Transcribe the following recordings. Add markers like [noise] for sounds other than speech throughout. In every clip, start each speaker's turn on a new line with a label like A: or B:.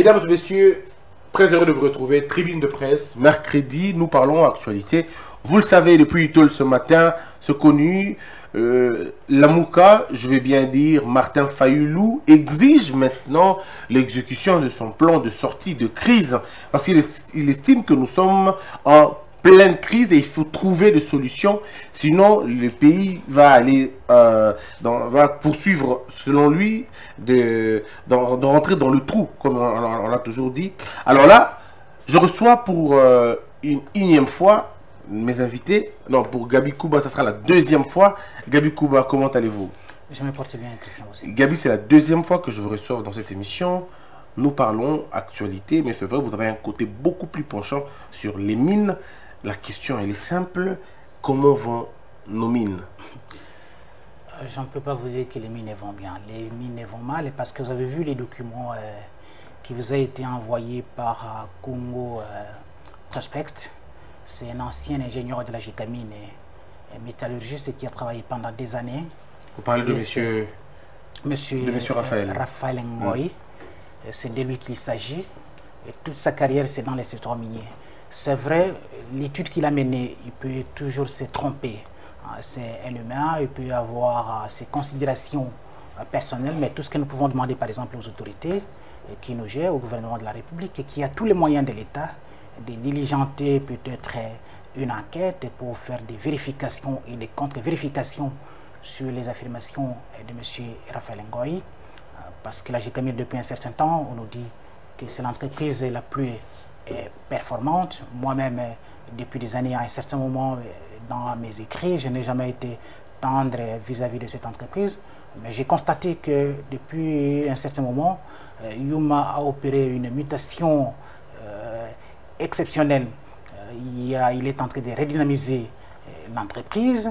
A: Mesdames et messieurs, très heureux de vous retrouver. Tribune de presse, mercredi, nous parlons actualité. Vous le savez, depuis tôt ce matin, ce connu, euh, la Mouka, je vais bien dire, Martin Fayoulou, exige maintenant l'exécution de son plan de sortie de crise. Parce qu'il estime que nous sommes en pleine crise et il faut trouver des solutions. Sinon, le pays va aller, euh, dans, va poursuivre, selon lui, de, de, rentrer dans le trou, comme on, l'a toujours dit. Alors là, je reçois pour euh, une énième fois mes invités. Non, pour Gabi Kouba, ça sera la deuxième fois. Gabi Kouba, comment allez-vous?
B: Je me porte bien, Christian aussi.
A: Gabi, c'est la deuxième fois que je vous reçois dans cette émission. Nous parlons actualité, mais c'est vrai, vous avez un côté beaucoup plus penchant sur les mines la question, elle est simple. Comment vont nos mines?
B: Euh, Je ne peux pas vous dire que les mines vont bien. Les mines vont mal parce que vous avez vu les documents euh, qui vous ont été envoyés par euh, Congo Prospect. C'est un ancien ingénieur de la Gécamine et, métallurgiste qui a travaillé pendant des années.
A: Vous parlez de monsieur,
B: monsieur, de monsieur Raphaël. Raphaël Ngoy. C'est de lui qu'il s'agit. Et toute sa carrière, c'est dans les secteurs miniers. C'est vrai, l'étude qu'il a menée, il peut toujours se tromper. Ah, c'est un humain, il peut avoir ah, ses considérations ah, personnelles, mais tout ce que nous pouvons demander, par exemple, aux autorités qui nous gèrent, au gouvernement de la République, et qui a tous les moyens de l'État de diligenter peut-être une enquête pour faire des vérifications et des contre-vérifications sur les affirmations de M. Raphaël Ngoï. Parce que la GCAMIR, depuis un certain temps, on nous dit que c'est l'entreprise la plus performante. Moi-même, euh, depuis des années, à un certain moment, euh, dans mes écrits, je n'ai jamais été tendre vis-à-vis de cette entreprise. Mais j'ai constaté que depuis un certain moment, euh, Yuma a opéré une mutation exceptionnelle. Il, est en train de redynamiser l'entreprise.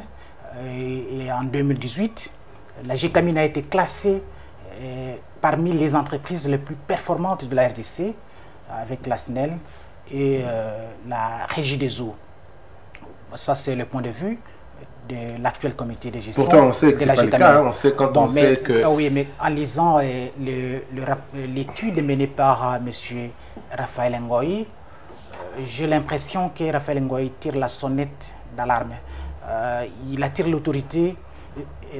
B: Et, en 2018, la GCAMINE a été classée parmi les entreprises les plus performantes de la RDC avec la SNEL et euh, la régie des eaux. Ça, c'est le point de vue de l'actuel comité de gestion.
A: Pourtant, on sait que c'est pas le cas, hein. on sait quand on sait que...
B: Ah oui, mais en lisant euh, l'étude menée par euh, M. Raphaël Ngoï, j'ai l'impression que Raphaël Ngoï tire la sonnette d'alarme. il attire l'autorité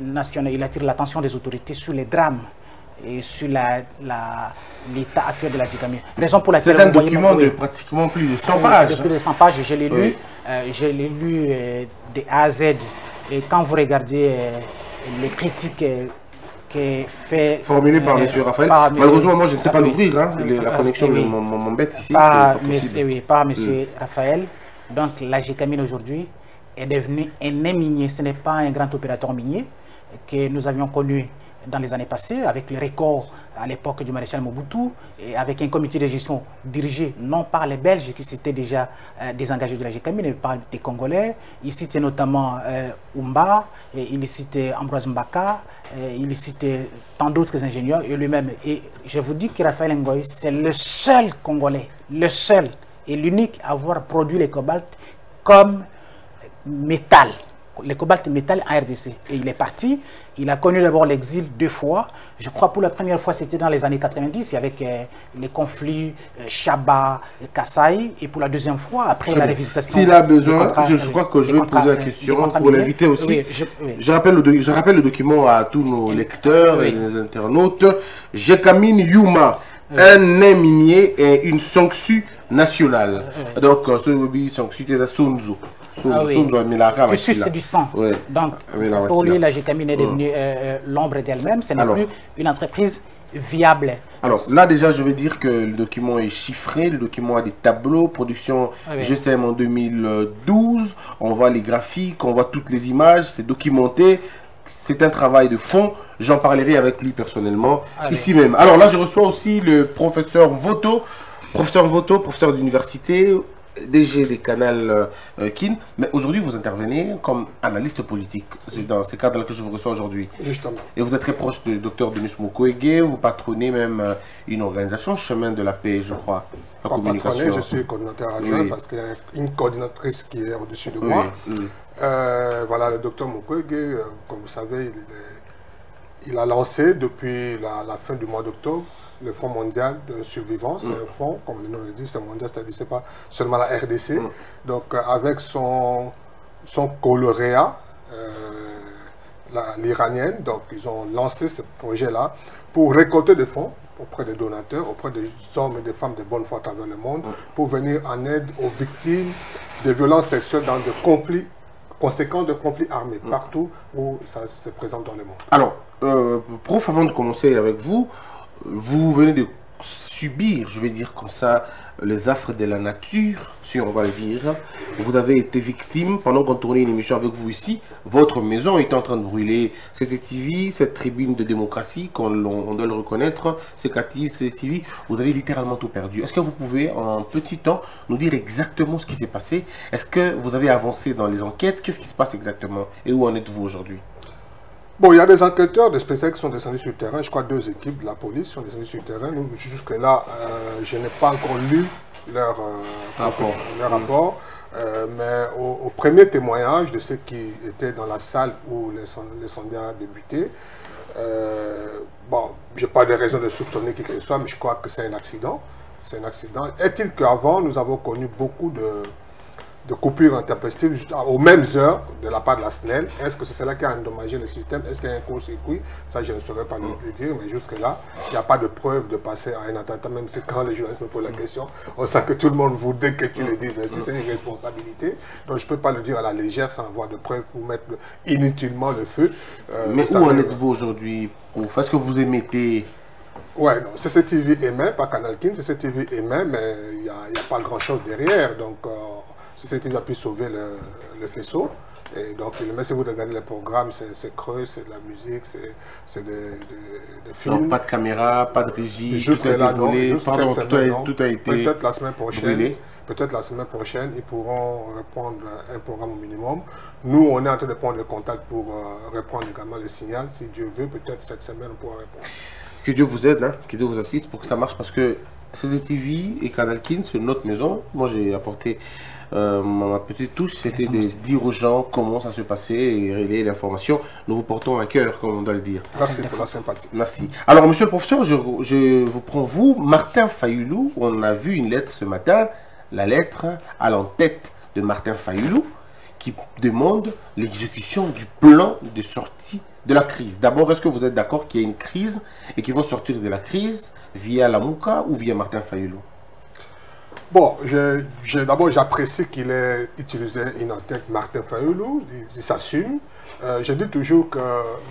B: nationale, il attire l'attention des autorités sur les drames et sur l'état la, actuel de la Gigami.
A: Raison pour laquelle... C'est un document de pratiquement plus de 100 pages.
B: De plus de 100 pages, je l'ai lu. Euh, je l'ai lu euh, de A à Z. Et quand vous regardez euh, les critiques qui fait...
A: Formulées par M. Raphaël. Malheureusement, moi, je ne sais pas l'ouvrir. Hein. la connexion m'embête ici.
B: Par, oui, par M. Mm. Raphaël. Donc, la GCAMINE aujourd'hui est devenue un minier. Ce n'est pas un grand opérateur minier que nous avions connu dans les années passées, avec le record à l'époque du maréchal Mobutu, et avec un comité de gestion dirigé non par les Belges qui s'étaient déjà euh, désengagés de la GKM, mais par des Congolais. Il citait notamment euh, Umba, il citait Ambroise Mbaka, et il citait tant d'autres ingénieurs, et lui-même. Et je vous dis que Raphaël Ngoy, c'est le seul Congolais, le seul et l'unique à avoir produit le cobalt comme métal le cobalt métal en RDC. Et il est parti. Il a connu d'abord l'exil deux fois. Je crois pour la première fois, c'était dans les années 90, avec euh, les conflits euh, Chaba et Kassai. Et pour la deuxième fois, après la révisitation.
A: S'il a besoin, je, crois que je vais poser la question pour l'inviter aussi. je, rappelle le, je rappelle le document à tous nos lecteurs et les internautes. Jekamine Yuma, un minier et une sanction nationale. Donc, ce sanction, c'est Sunzu.
B: Ah oui. c'est du sang. Donc, pour lui, la GKMIN est devenue euh, euh, l'ombre d'elle-même. Ce n'est plus une entreprise viable.
A: Alors là déjà je vais dire que le document est chiffré, le document a des tableaux, production ah GSM en 2012, on voit les graphiques, on voit toutes les images, c'est documenté, c'est un travail de fond, j'en parlerai avec lui personnellement ah ici même. Alors là je reçois aussi le professeur Voto, professeur Voto, professeur d'université, DG des canals euh, euh, Kin, mais aujourd'hui vous intervenez comme analyste politique. C'est dans ce cadre-là que je vous reçois aujourd'hui.
C: Justement.
A: Et vous êtes très proche du docteur Denis Mukwege, vous patronez même euh, une organisation, Chemin de la Paix, je crois.
C: La communication. je suis coordinateur adjoint parce qu'il y a une coordinatrice qui est au-dessus de moi. voilà, le docteur Mukwege, comme vous savez, il, a lancé depuis la fin du mois d'octobre le Fonds mondial de survivance. C'est un fonds, comme le nom le dit, c'est mondial, c'est-à-dire c'est pas seulement la RDC. Donc avec son, son coloréat, l'iranienne, donc ils ont lancé ce projet-là pour récolter des fonds auprès des donateurs, auprès des hommes et des femmes de bonne foi à travers le monde, pour venir en aide aux victimes de violences sexuelles dans des conflits conséquents de conflits armés, partout où ça se présente dans le monde.
A: Alors, euh, prof, avant de commencer avec vous, vous venez de subir, je vais dire comme ça, les affres de la nature, si on va le dire. Vous avez été victime, pendant qu'on tournait une émission avec vous ici, votre maison est en train de brûler. CCTV, cette tribune de démocratie, qu'on on doit le reconnaître, CCTV, CCTV, vous avez littéralement tout perdu. Est-ce que vous pouvez, en petit temps, nous dire exactement ce qui s'est passé? Est-ce que vous avez avancé dans les enquêtes? Qu'est-ce qui se passe exactement? Et où en êtes-vous aujourd'hui?
C: Bon, il y a des enquêteurs, des spécialistes qui sont descendus sur le terrain. Je crois deux équipes de la police sont descendues sur le terrain. Jusque-là, euh, je n'ai pas encore lu leur euh, rapport. Leur rapport. Euh, mais au, premier témoignage de ceux qui étaient dans la salle où l'incendie a débuté, bon, je n'ai pas de raison de soupçonner qui que ce soit, mais je crois que c'est un accident. C'est un accident. Est-il qu'avant, nous avons connu beaucoup de, de coupures intempestives aux mêmes heures de la part de la SNEL. Est-ce que c'est cela qui a endommagé le système? Est-ce qu'il y a un court-circuit? Ça, je ne saurais pas le dire, mais jusque-là, il n'y a pas de preuve de passer à un attentat, même si quand les journalistes me posent la question, on sent que tout le monde voudrait que tu le dises. Si c'est une responsabilité, donc je ne peux pas le dire à la légère sans avoir de preuves pour mettre inutilement le feu.
A: Euh, mais où en êtes-vous aujourd'hui? Est-ce que vous émettez?
C: Ouais, non, CCTV émet, pas Canal King, CCTV émet, mais il n'y a, a, pas grand-chose derrière. Donc, euh, c'était a pu sauver le, faisceau. Et donc, même si vous regardez les programmes, c'est creux, c'est de la musique, c'est des, films. Donc,
A: pas de caméra, pas de régie,
C: juste tout, a là, volé, tout,
A: a, été
C: Peut-être la semaine prochaine. Peut-être la semaine prochaine, ils pourront reprendre un programme au minimum. Nous, on est en train de prendre le contact pour euh, reprendre également le signal. Si Dieu veut, peut-être cette semaine, on pourra répondre.
A: Que Dieu vous aide, hein, que Dieu vous assiste pour que ça marche parce que CZTV et Canal King, c'est notre maison. Moi, j'ai apporté euh, ma petite touche, c'était de dire aux gens comment ça se passait et relayer l'information. Nous vous portons à cœur, comme on doit le dire.
C: Merci pour la sympathie.
A: Merci. Alors, monsieur le professeur, je, vous prends vous, Martin Fayoulou. On a vu une lettre ce matin, la lettre à l'entête de Martin Fayoulou, qui demande l'exécution du plan de sortie de la crise. D'abord, est-ce que vous êtes d'accord qu'il y a une crise et qu'ils vont sortir de la crise via la Mouka ou via Martin Fayoulou?
C: Bon, d'abord, j'apprécie qu'il ait utilisé une tête Martin Fayoulou, il, s'assume. Euh, je dis toujours que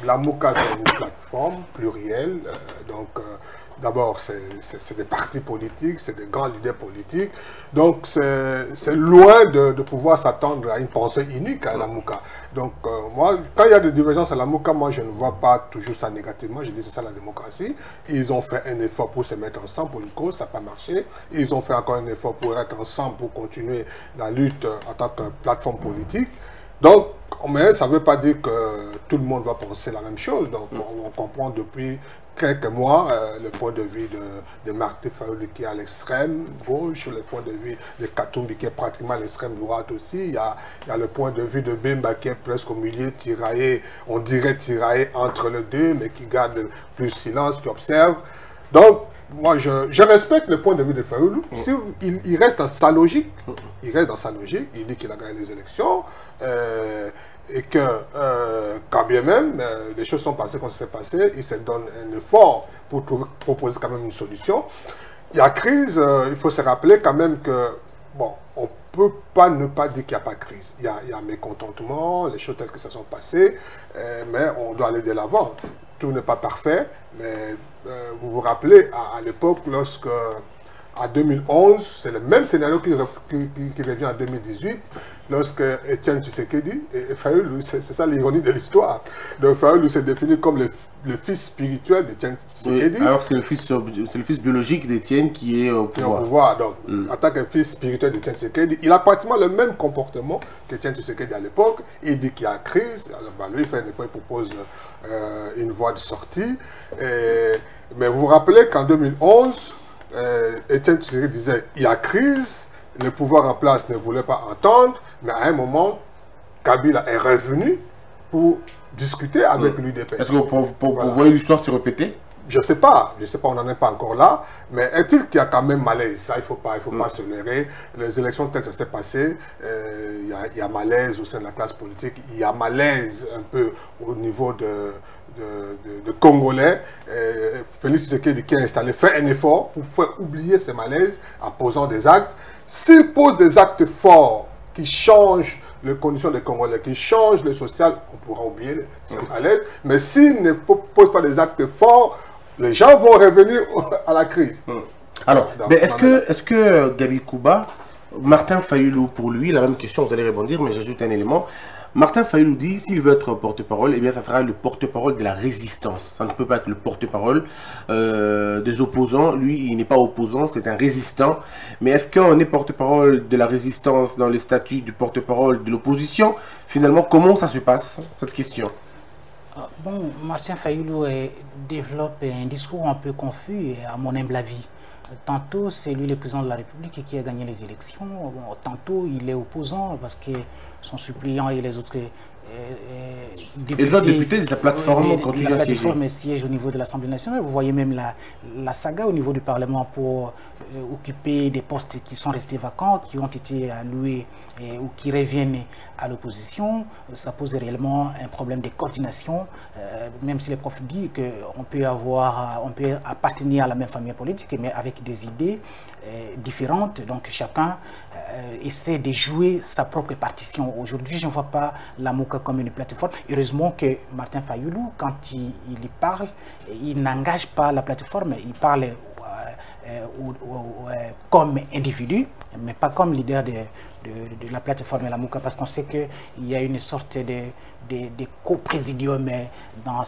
C: la MOCA, c'est une plateforme plurielle, euh, donc euh, D'abord, c'est des partis politiques, c'est des grands leaders politiques. Donc, c'est loin de, pouvoir s'attendre à une pensée unique à la MOUCA. Donc, euh, moi, quand il y a des divergences à la MOUCA, moi, je ne vois pas toujours ça négativement. Je dis c'est ça la démocratie. Ils ont fait un effort pour se mettre ensemble pour une cause, ça n'a pas marché. Ils ont fait encore un effort pour être ensemble, pour continuer la lutte en tant que plateforme politique. Donc, mais ça ne veut pas dire que tout le monde va penser la même chose. Donc, on comprend depuis quelques mois, euh, le point de vue de, de Marc qui est à l'extrême gauche, le point de vue de Katumbi qui est pratiquement à l'extrême droite aussi. Il y, a, il y, a, le point de vue de Bemba qui est presque au milieu, tiraillé, on dirait tiraillé entre les deux, mais qui garde plus silence, qui observe. Donc, moi, je, je, respecte le point de vue de Fayoulou. Si, il, reste dans sa logique. Il reste dans sa logique. Il dit qu'il a gagné les élections. Euh, et que, euh, quand bien même, euh, les choses sont passées comme ça s'est passé, il se donne un effort pour proposer quand même une solution. Il y a crise, euh, il faut se rappeler quand même que, bon, on ne peut pas ne pas dire qu'il n'y a pas crise. Il y a, il y a mécontentement, les choses telles que ça sont passées, mais on doit aller de l'avant. Tout n'est pas parfait, mais vous vous rappelez, à l'époque, lorsque en 2011, c'est le même scénario qui, revient en 2018, lorsque Etienne Tshisekedi, et, c'est ça l'ironie de l'histoire, donc Fayoulou s'est défini comme le, fils spirituel d'Etienne Tshisekedi.
A: alors c'est le, fils, le fils biologique d'Etienne qui est au pouvoir.
C: Au pouvoir donc, mm. en tant que fils spirituel d'Etienne Tshisekedi, il a pratiquement le même comportement qu'Etienne Tshisekedi à l'époque. Il dit qu'il y a crise, alors, bah, lui il fait une fois, il propose euh, une voie de sortie. mais vous vous rappelez qu'en 2011, euh, Etienne Tshisekedi disait il y a crise, le pouvoir en place ne voulait pas entendre, mais à un moment, Kabila est revenu pour discuter avec mm. l'UDPS.
A: Est-ce que vous, pour, l'histoire se répéter?
C: Je ne sais pas, je sais pas, on n'en est pas encore là, mais est-il qu'il y a quand même malaise? Ça, il ne faut pas, il faut pas mm. se leurrer. Les élections peut-être ça s'est passé, euh, il y, a malaise au sein de la classe politique, il y a malaise un peu au niveau de, de, Congolais. Euh, Félix Tshisekedi qui a installé, fait un effort pour faire oublier ces malaises en posant des actes. S'il pose des actes forts qui changent les conditions des Congolais, qui changent le social, on pourra oublier ces mm. malaises. Mais s'il ne pose pas des actes forts, les gens vont revenir [laughs] à la crise. Hmm.
A: Alors, est-ce que, est que Gabi Kouba, Martin Fayoulou, pour lui, la même question, vous allez répondre, mais j'ajoute un élément. Martin Fayoulou dit, s'il veut être porte-parole, eh bien, ça sera le porte-parole de la résistance. Ça ne peut pas être le porte-parole euh, des opposants. Lui, il n'est pas opposant, c'est un résistant. Mais est-ce qu'on est porte-parole de la résistance dans les statuts du porte-parole de l'opposition? Finalement, comment ça se passe, cette question?
B: Ah, bon, Martin Fayoulou développe un discours un peu confus, à mon humble avis. Tantôt, c'est lui le président de la République qui a gagné les élections. tantôt, il est opposant parce que son suppliant et les autres
A: députés, et député de la plateforme,
B: de, la plateforme siège au niveau de l'Assemblée nationale. Vous voyez même la, la, saga au niveau du Parlement pour euh, occuper des postes qui sont restés vacants, qui ont été alloués ou qui reviennent à l'opposition. Ça pose réellement un problème de coordination, euh, même si les profs disent qu'on peut avoir, on peut appartenir à la même famille politique, mais avec des idées euh, différentes. Donc chacun essaie de jouer sa propre partition. Aujourd'hui, je ne vois pas la MOCA comme une plateforme. Heureusement que Martin Fayoulou, quand il, il parle, il n'engage pas la plateforme, il parle euh, euh, comme individu, mais pas comme leader de, de, la plateforme La Mouka, parce qu'on sait qu'il y a une sorte de, des, des coprésidiums dans,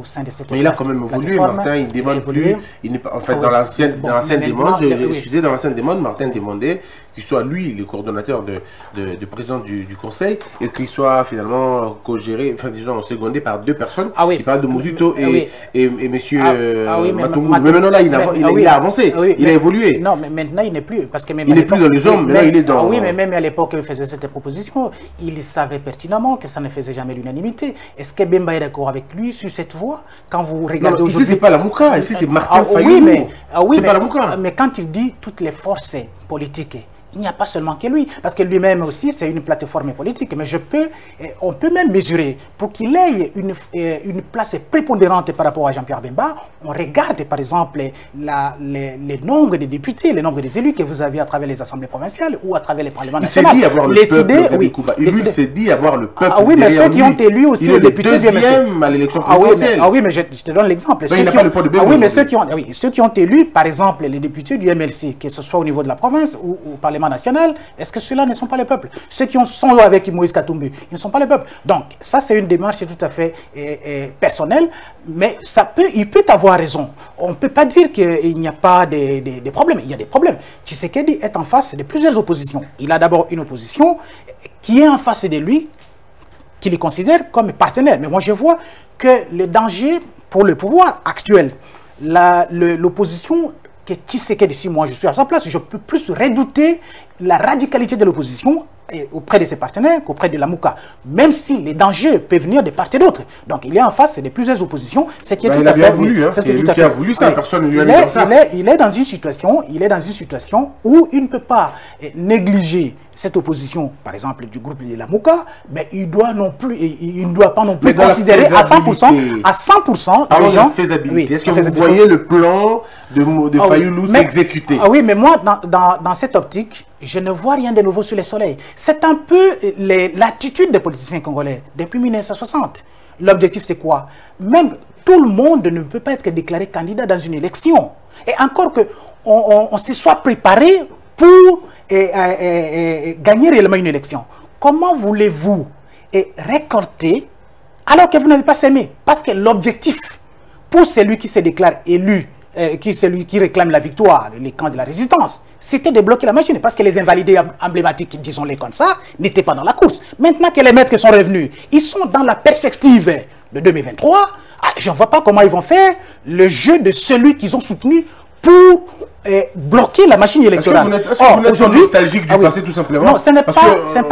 B: au sein de cette
A: Mais il a quand même évolué, Martin, il demande plus, il n'est pas, en fait, dans l'ancienne bon, demande, excusez, dans l'ancienne demande, Martin demandait qu'il soit lui le coordonnateur de, de, président du, du, conseil et qu'il soit finalement co-géré, enfin disons secondé par deux personnes.
B: Ah oui.
A: Il parle de Mozito et, et, et, monsieur ah, ah oui, mais, mais, maintenant là, il a, il, il a avancé, il a évolué.
B: Non, mais maintenant il n'est plus, parce que même
A: il n'est plus dans les hommes, mais, là il est dans.
B: oui, mais même à l'époque il faisait cette proposition, il savait pertinemment que ça ne faisait jamais l'unanimité. Est-ce que Bemba est d'accord avec lui sur cette voie? Quand vous regardez
A: aujourd'hui... Ici, c'est pas la Mouka, ici, c'est Martin
B: ah, Oui, mais, ah, oui, mais, pas la Mouka. mais quand il dit toutes les forces politiques, il n'y a pas seulement que lui, parce que lui-même aussi, c'est une plateforme politique, mais je peux, eh, on peut même mesurer, pour qu'il ait une, eh, une, place prépondérante par rapport à Jean-Pierre Bemba, on regarde par exemple la, les, les, nombres de députés, les nombres des élus que vous avez à travers les assemblées provinciales ou à travers les parlements nationaux.
A: Il s'est dit avoir le les peuple, idées, oui, il s'est dit avoir le peuple
B: Ah oui, mais ceux qui ont élu aussi
A: les députés du deuxième à l'élection présidentielle.
B: Ah oui, mais, je, te donne l'exemple.
A: Il n'a pas le poids de
B: Ah oui, mais ceux qui, ont, oui, ceux qui ont élu, par exemple, les députés du MLC, que ce soit au niveau de la province ou au Parlement est-ce que ceux-là ne sont pas les peuples? Ceux qui sont là avec Moïse Katumbi, ils ne sont pas les peuples. Donc, ça, c'est une démarche tout à fait eh, eh, personnelle, mais ça peut, il peut avoir raison. On ne peut pas dire qu'il n'y a pas de, problèmes. Il y a des problèmes. Tshisekedi est en face de plusieurs oppositions. Il a d'abord une opposition qui est en face de lui, qui le considère comme partenaire. Mais moi, je vois que le danger pour le pouvoir actuel, l'opposition que Tshisekedi, si moi je suis à sa place, je peux plus redouter la radicalité de l'opposition auprès de ses partenaires qu'auprès de la MOUCA, même si les dangers peuvent venir de part et d'autre. Donc il est en face de plusieurs oppositions, ce qui est
A: ben,
B: tout à fait...
A: Voulu, hein, c'est lui qui a voulu, ça, personne lui
B: a il, est, il est dans une situation, il est dans une situation où il ne peut pas eh, négliger cette opposition, par exemple, du groupe de la MOUCA, mais il doit non plus, il ne doit pas non plus considérer à 100%, à 100%
A: les gens. Est-ce que vous voyez le plan de, de ah, Fayoulou s'exécuter?
B: Ah oui, mais moi, dans, dans, dans cette optique, je ne vois rien de nouveau sur le soleil. C'est un peu l'attitude des politiciens congolais depuis 1960. L'objectif, c'est quoi? Même tout le monde ne peut pas être déclaré candidat dans une élection. Et encore que on, se soit préparé pour gagner réellement une élection. Comment voulez-vous récolter alors que vous n'avez pas semé? Parce que l'objectif pour celui qui se déclare élu, euh, qui celui qui réclame la victoire, les camps de la résistance, c'était de bloquer la machine parce que les invalidés emblématiques, disons-les comme ça, n'étaient pas dans la course. Maintenant que les maîtres sont revenus, ils sont dans la perspective de 2023. Ah, je ne vois pas comment ils vont faire le jeu de celui qu'ils ont soutenu pour bloquer la machine électorale.
A: Est-ce que vous êtes aujourd'hui nostalgique du ah passé tout simplement
B: Non, ce n'est pas,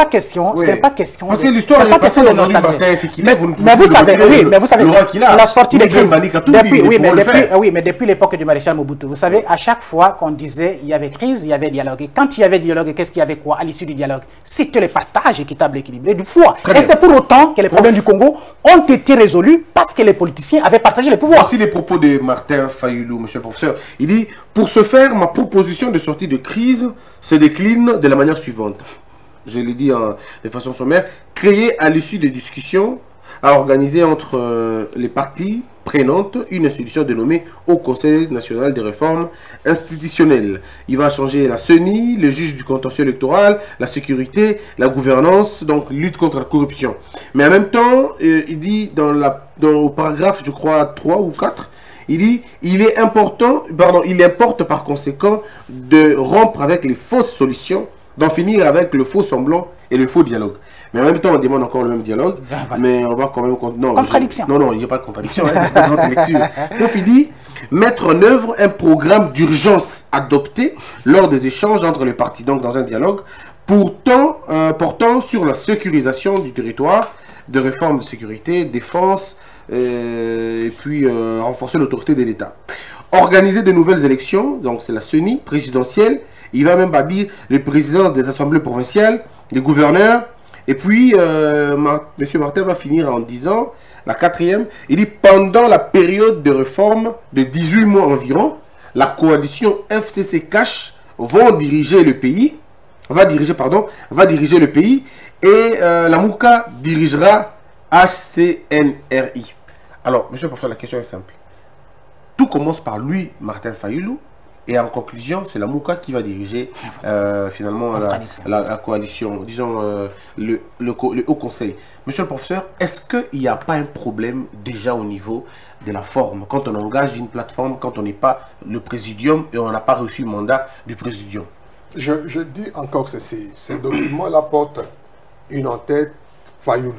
B: question, c'est pas question.
A: Parce que l'histoire
B: n'est
A: pas question de nostalgie.
B: Mais, mais vous savez, oui, mais vous savez, la sortie des crises. Depuis, oui, mais depuis, oui, mais depuis l'époque du maréchal Mobutu, vous savez, à chaque fois qu'on disait il y avait crise, il y avait dialogue. Et quand il y avait dialogue, qu'est-ce qu'il y avait quoi à l'issue du dialogue? C'était le partage équitable, équilibré du pouvoir. Et c'est pour autant que les problèmes du Congo ont été résolus parce que les politiciens avaient partagé les pouvoirs.
A: Voici les propos de Martin Fayoulou, monsieur le professeur. Il dit Pour ce faire, ma proposition de sortie de crise se décline de la manière suivante. Je l'ai dit de façon sommaire créer à l'issue des discussions à organiser entre euh, les partis prenantes une institution dénommée Au Conseil national des réformes institutionnelles. Il va changer la CENI, le juge du contentieux électoral, la sécurité, la gouvernance, donc lutte contre la corruption. Mais en même temps, euh, il dit dans, la, au paragraphe, je crois, 3 ou 4, il dit il est important, pardon, il importe par conséquent de rompre avec les fausses solutions, d'en finir avec le faux semblant et le faux dialogue. Mais en même temps, on demande encore le même dialogue. Ah, mais on va quand même.
B: Non, contradiction.
A: non, non, il n'y a pas de contradiction. hein, Donc [laughs] il dit mettre en œuvre un programme d'urgence adopté lors des échanges entre les partis, donc dans un dialogue, pourtant, euh, portant sur la sécurisation du territoire, de réforme de sécurité, défense, et puis euh, renforcer l'autorité de l'État. Organiser de nouvelles élections, donc c'est la CENI présidentielle, il va même pas dire les présidents des assemblées provinciales, les gouverneurs, et puis euh, M. Martin va finir en disant, la quatrième, il dit pendant la période de réforme de 18 mois environ, la coalition FCC Cash vont diriger le pays, va diriger, pardon, va diriger le pays, et la MOUKA dirigera HCNRI. Alors, monsieur le professeur, la question est simple. Tout commence par lui, Martin Fayoulou, et en conclusion, c'est la Mouka qui va diriger euh, finalement la, coalition, disons euh, le, le, Haut Conseil. Monsieur le professeur, est-ce qu'il n'y a pas un problème déjà au niveau de la forme? Quand on engage une plateforme, quand on n'est pas le présidium et on n'a pas reçu le mandat du présidium?
C: Je, je dis encore ceci, ce document-là porte une en-tête Fayoulou.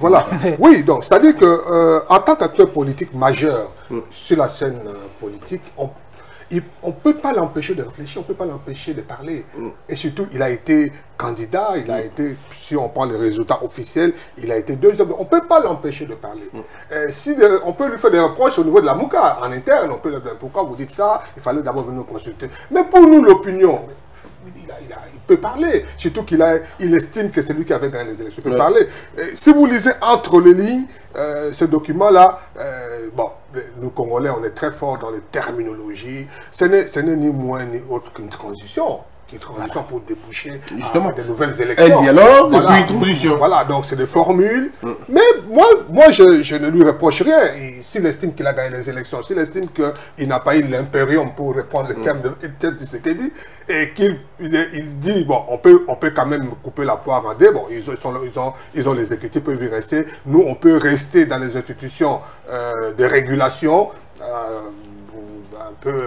C: Voilà. [laughs] oui, donc, c'est-à-dire que euh, en tant qu'acteur politique majeur mm. sur la scène euh, politique, on ne peut pas l'empêcher de réfléchir, on ne peut pas l'empêcher de parler. Mm. Et surtout, il a été candidat, il a mm. été, si on prend les résultats officiels, il a été deuxième. On ne peut pas l'empêcher de parler. si on peut lui faire des reproches au niveau de la MOUCA, en interne, on peut pourquoi vous dites ça, il fallait d'abord venir nous consulter. Mais pour nous, l'opinion, il, peut parler. Surtout qu'il il estime que c'est lui qui avait gagné les élections. Il peut parler. si vous lisez entre les lignes, euh, ce document-là, euh, bon, nous Congolais, on est très fort dans les terminologies. Ce n'est ni moins ni autre qu'une transition qui pour déboucher Justement. des nouvelles élections.
A: Un dialogue voilà. puis une.
C: Voilà, donc c'est des formules. Mm. Mais moi, moi je, je, ne lui reproche rien. S'il estime qu'il a gagné les élections, s'il estime qu'il n'a pas eu l'impérium pour répondre les mm. termes de, de ce qu'il dit, et qu'il il, dit, bon, on peut, on peut quand même couper la poire en deux, bon, ils, sont, ils, ont, ils ont l'exécutif, peuvent y rester. Nous, on peut rester dans les institutions euh, de régulation. Euh,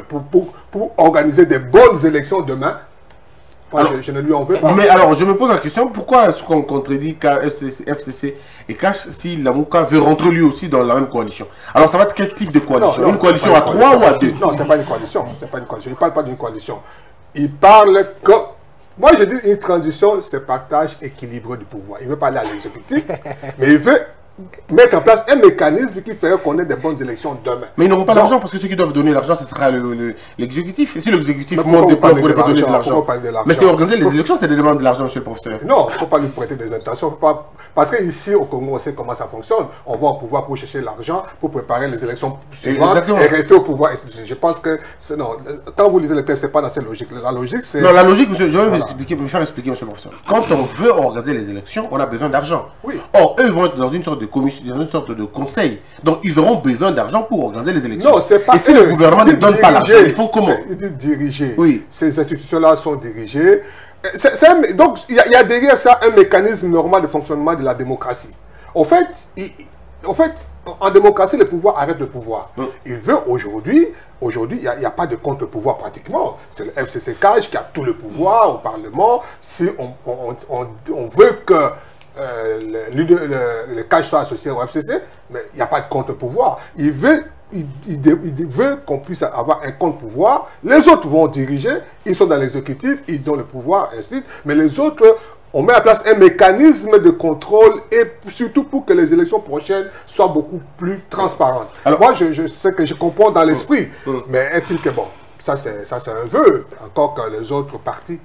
C: pour, pour, pour, organiser des bonnes élections demain, je, ne lui en veux pas.
A: Mais alors, je me pose la question, pourquoi est-ce qu'on contredit FCC, FCC et Cash si la Mouka veut rentrer lui aussi dans la même coalition? Alors, ça va être quel type de coalition? Une coalition à trois ou à deux?
C: Non, ce n'est pas une coalition. C'est pas une coalition. Il ne parle pas d'une coalition. Il parle comme... Moi, je dis une transition, c'est partage équilibré du pouvoir. Il veut parler à l'exécutif, [laughs] mais il veut mettre en place un mécanisme qui ferait qu'on ait des bonnes élections demain.
A: Mais ils n'auront pas l'argent parce que ceux qui doivent donner l'argent, ce sera l'exécutif. Et si l'exécutif monte pas, vous ne pas donner de l'argent? Mais c'est organiser les élections, c'est de demander de l'argent, monsieur le professeur.
C: Non, il ne faut pas lui prêter des intentions. Pas... Parce qu'ici, au Congo, on sait comment ça fonctionne. On va au pouvoir pour chercher l'argent, pour préparer les élections suivantes et rester au pouvoir. Je pense que, non, quand vous lisez le texte, ce n'est pas dans cette logique. La logique, c'est...
A: Non, la logique, monsieur, je vais vous expliquer, vous faire expliquer, monsieur le professeur. Quand on veut organiser les élections, on a besoin d'argent.
C: Oui.
A: Or, eux vont être dans une sorte de commission, dans une sorte de conseil. Donc, ils auront besoin d'argent pour organiser les élections.
C: Non, c'est pas
A: Et si le gouvernement ne donne pas l'argent, ils font comment
C: Ils diriger. Oui. Ces institutions-là sont dirigées. donc, il y, a derrière ça un mécanisme normal de fonctionnement de la démocratie. Au fait, en fait, en démocratie, le pouvoir arrête le pouvoir. Il veut aujourd'hui, aujourd'hui, il n'y a, pas de contre-pouvoir pratiquement. C'est le FCC-CAGE qui a tout le pouvoir au Parlement. Si on, on veut que euh, le, le, le, cash soit associé au FCC, mais il n'y a pas de contre-pouvoir. Il veut il, veut qu'on puisse avoir un compte pouvoir. Les autres vont diriger, ils sont dans l'exécutif, ils ont le pouvoir, ainsi. Mais les autres, on met en place un mécanisme de contrôle et surtout pour que les élections prochaines soient beaucoup plus transparentes. Alors, Moi, je, sais que je comprends dans l'esprit, mm. Mm. mais est-il que bon, ça c'est un vœu, encore que les autres partis.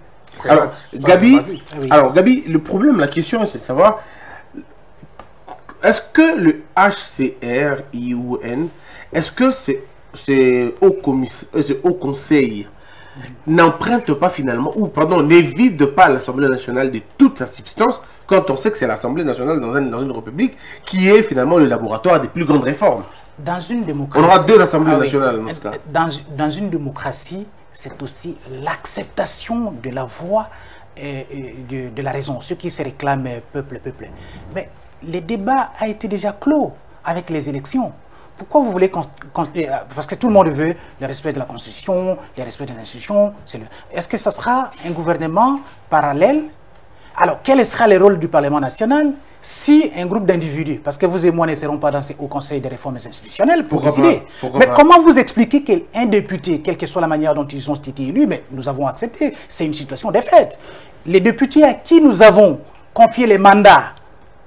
A: Alors, Gabi, alors, Gabi, le problème, la question, c'est de savoir est-ce que le HCR, IUN, est-ce que c'est au, euh, au conseil n'emprunte pas finalement, ou pardon, n'évite pas l'Assemblée nationale de toute sa substance quand on sait que c'est l'Assemblée nationale dans, dans, une république qui est finalement le laboratoire des plus grandes réformes?
B: Dans une démocratie.
A: On aura deux assemblées ah nationales dans ce cas.
B: Dans, dans une démocratie, c'est aussi l'acceptation de la voix et, de, de, la raison, ceux qui se réclament peuple, peuple. Mais le débat a été déjà clos avec les élections. Pourquoi vous voulez... Euh, parce que tout le monde veut le respect de la Constitution, le respect des institutions. Est-ce que ce sera un gouvernement parallèle Alors, quel sera le rôle du Parlement national si un groupe d'individus, parce que vous et moi ne serons pas dans ces hauts conseils de réformes institutionnelles pour décider. Mais comment vous expliquez qu'un député, quelle que soit la manière dont ils ont été élus, mais nous avons accepté, c'est une situation de fait. Les députés à qui nous avons confié les mandats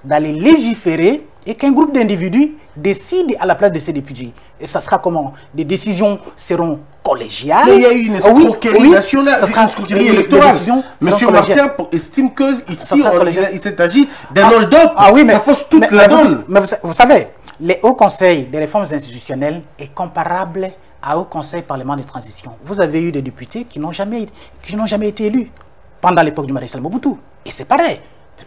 B: d'aller légiférer et qu'un groupe d'individus décide à la place de ces députés. Et ça sera comment? Des décisions seront collégiales.
A: Il y a eu une escroquerie nationale, ça sera une escroquerie électorale. Monsieur Martin estime que ici, il s'est agi d'un ah, hold-up. Ah oui, mais ça fausse toute la donne.
B: Mais vous, savez, les hauts conseils des réformes institutionnelles est comparable à haut conseil parlement de transition. Vous avez eu des députés qui n'ont jamais, jamais été élus pendant l'époque du maréchal Mobutu. Et c'est pareil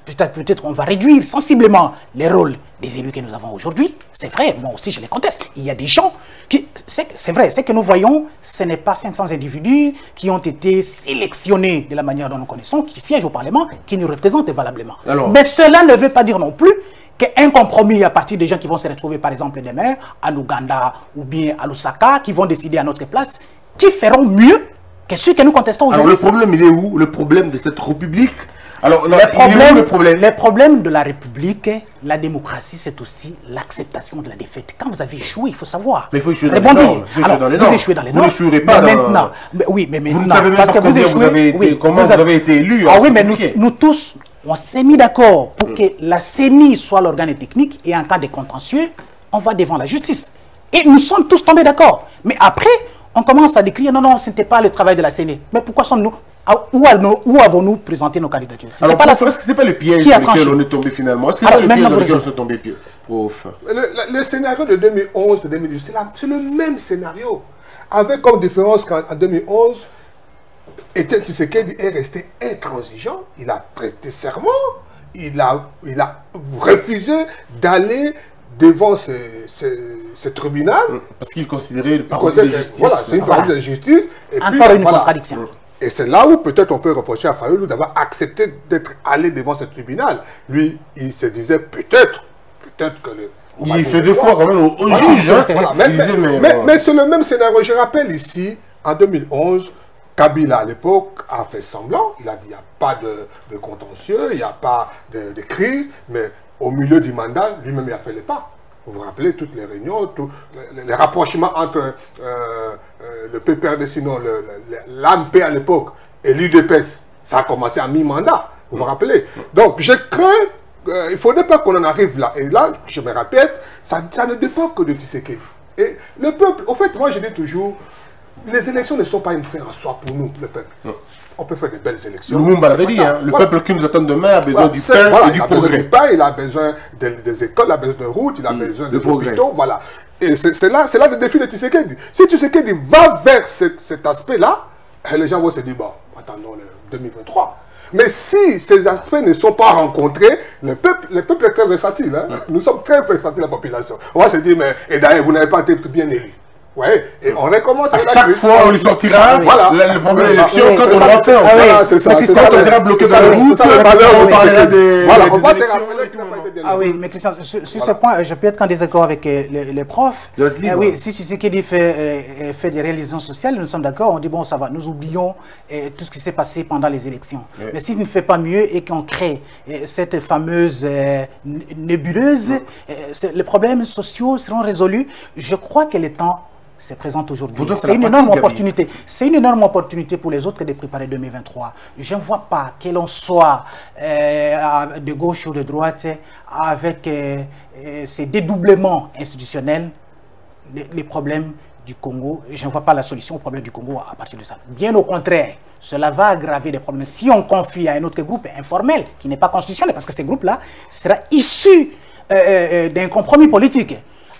B: peut-être peut-être on va réduire sensiblement les rôles des élus que nous avons aujourd'hui. C'est vrai, moi aussi je les conteste. Il y a des gens qui... C'est vrai, ce que nous voyons, ce n'est pas 500 individus qui ont été sélectionnés de la manière dont nous connaissons, qui siègent au Parlement, qui nous représentent valablement. Mais cela ne veut pas dire non plus qu'un compromis à partir des gens qui vont se retrouver par exemple demain à Ouganda ou bien à Lusaka, qui vont décider à notre place, qui feront mieux que ceux que nous contestons aujourd'hui.
A: Alors le problème, il est où? Le problème de cette république
B: alors, les, problèmes, le problème? les problèmes de la République, la démocratie, c'est aussi l'acceptation de la défaite. Quand vous avez échoué, il faut savoir.
A: Mais il faut échouer dans les normes.
B: Vous échouez dans les normes.
A: Vous pas
B: mais maintenant. Mais oui, mais maintenant.
A: Vous ne savez même parce pas que vous, échouez, vous avez été, oui, comment vous avez, été élu.
B: Ah oui, mais nous, nous tous, on s'est mis d'accord pour mm. que la CENI soit l'organe technique et en cas de contentieux, on va devant la justice. Et nous sommes tous tombés d'accord. Mais après, on commence à décrire, non, non, ce n'était pas le travail de la CENI. Mais pourquoi sommes-nous où, où avons-nous présenté nos candidatures?
A: Alors, pas est-ce que ce n'est pas le piège dans lequel on est tombé finalement? Est-ce que c'est le piège dans lequel on est tombé, prof
C: le, le, scénario de 2011, de 2012, c'est le même scénario. Avec comme différence qu'en 2011, Etienne Tshisekedi est resté intransigeant. Il a prêté serment. Il a, il a refusé d'aller devant ce, ce, tribunal.
A: Parce qu'il considérait le parole de justice.
C: Voilà, c'est une parole de justice.
B: Et Encore une contradiction.
C: Et c'est là où peut-être on peut reprocher à Fayoulou d'avoir accepté d'être allé devant ce tribunal. Lui, il se disait peut-être, peut-être que le...
A: Il fait des fois quand même au, juge. Hein.
C: Mais, c'est le même scénario. Je rappelle ici, en 2011, Kabila à l'époque a fait semblant. Il a dit il n'y a pas de, contentieux, il n'y a pas de, de, crise, mais au milieu du mandat, lui-même il a fait les pas. Vous vous rappelez toutes les réunions, les, rapprochements entre euh, euh, le PPRD, sinon l'AMP à l'époque, et l'UDPS. Ça a commencé à mi-mandat, vous vous rappelez. Donc je crains, euh, il ne faudrait pas qu'on en arrive là. Et là, je me répète, ça, ne dépend que de Tshisekedi. Et le peuple, au fait, moi je dis toujours, les élections ne sont pas une fin en soi pour nous, le peuple on peut faire des belles élections.
A: Lumumba l'avait dit, hein, le peuple qui nous attend demain a besoin du pain et du
C: il a
A: progrès.
C: Besoin du pain, il a besoin des, écoles, il a besoin de routes, il a mm, besoin de hôpitaux, voilà. Et c'est là, là le défi de Tshisekedi. Si Tshisekedi va vers cet, aspect-là, eh, les gens vont se dire, bon, attendons le 2023. Mais si ces aspects ne sont pas rencontrés, le peuple, le peuple est très versatile. Hein. Nous sommes très versatiles, la population. On va se dire, mais et d'ailleurs, vous n'avez pas été bien élu. Oui, et on recommence
A: à chaque fois, on lui sortira voilà. le problème d'élection quand on aura fait.
C: Voilà, c'est ça.
A: Quand on sera bloqué dans le route, on parlera des.
C: Voilà, on va se rappeler
B: Ah oui, mais Christian, sur ce point, je peux être en désaccord avec les profs. Oui, si Tshisekedi fait des réalisations sociales, nous sommes d'accord, on dit bon, ça va, nous oublions tout ce qui s'est passé pendant les élections. Mais s'il ne fait pas mieux et qu'on crée cette fameuse nébuleuse, les problèmes sociaux seront résolus. Je crois qu'il est temps se présente aujourd'hui. C'est une énorme opportunité. C'est une énorme opportunité pour les autres de préparer 2023. Je ne vois pas que l'on soit euh, de gauche ou de droite avec euh, euh, ces dédoublements institutionnels, les, problèmes du Congo. Je ne vois pas la solution au problème du Congo à partir de ça. Bien au contraire, cela va aggraver les problèmes. Si on confie à un autre groupe informel qui n'est pas constitutionnel, parce que ce groupe-là sera issu d'un compromis politique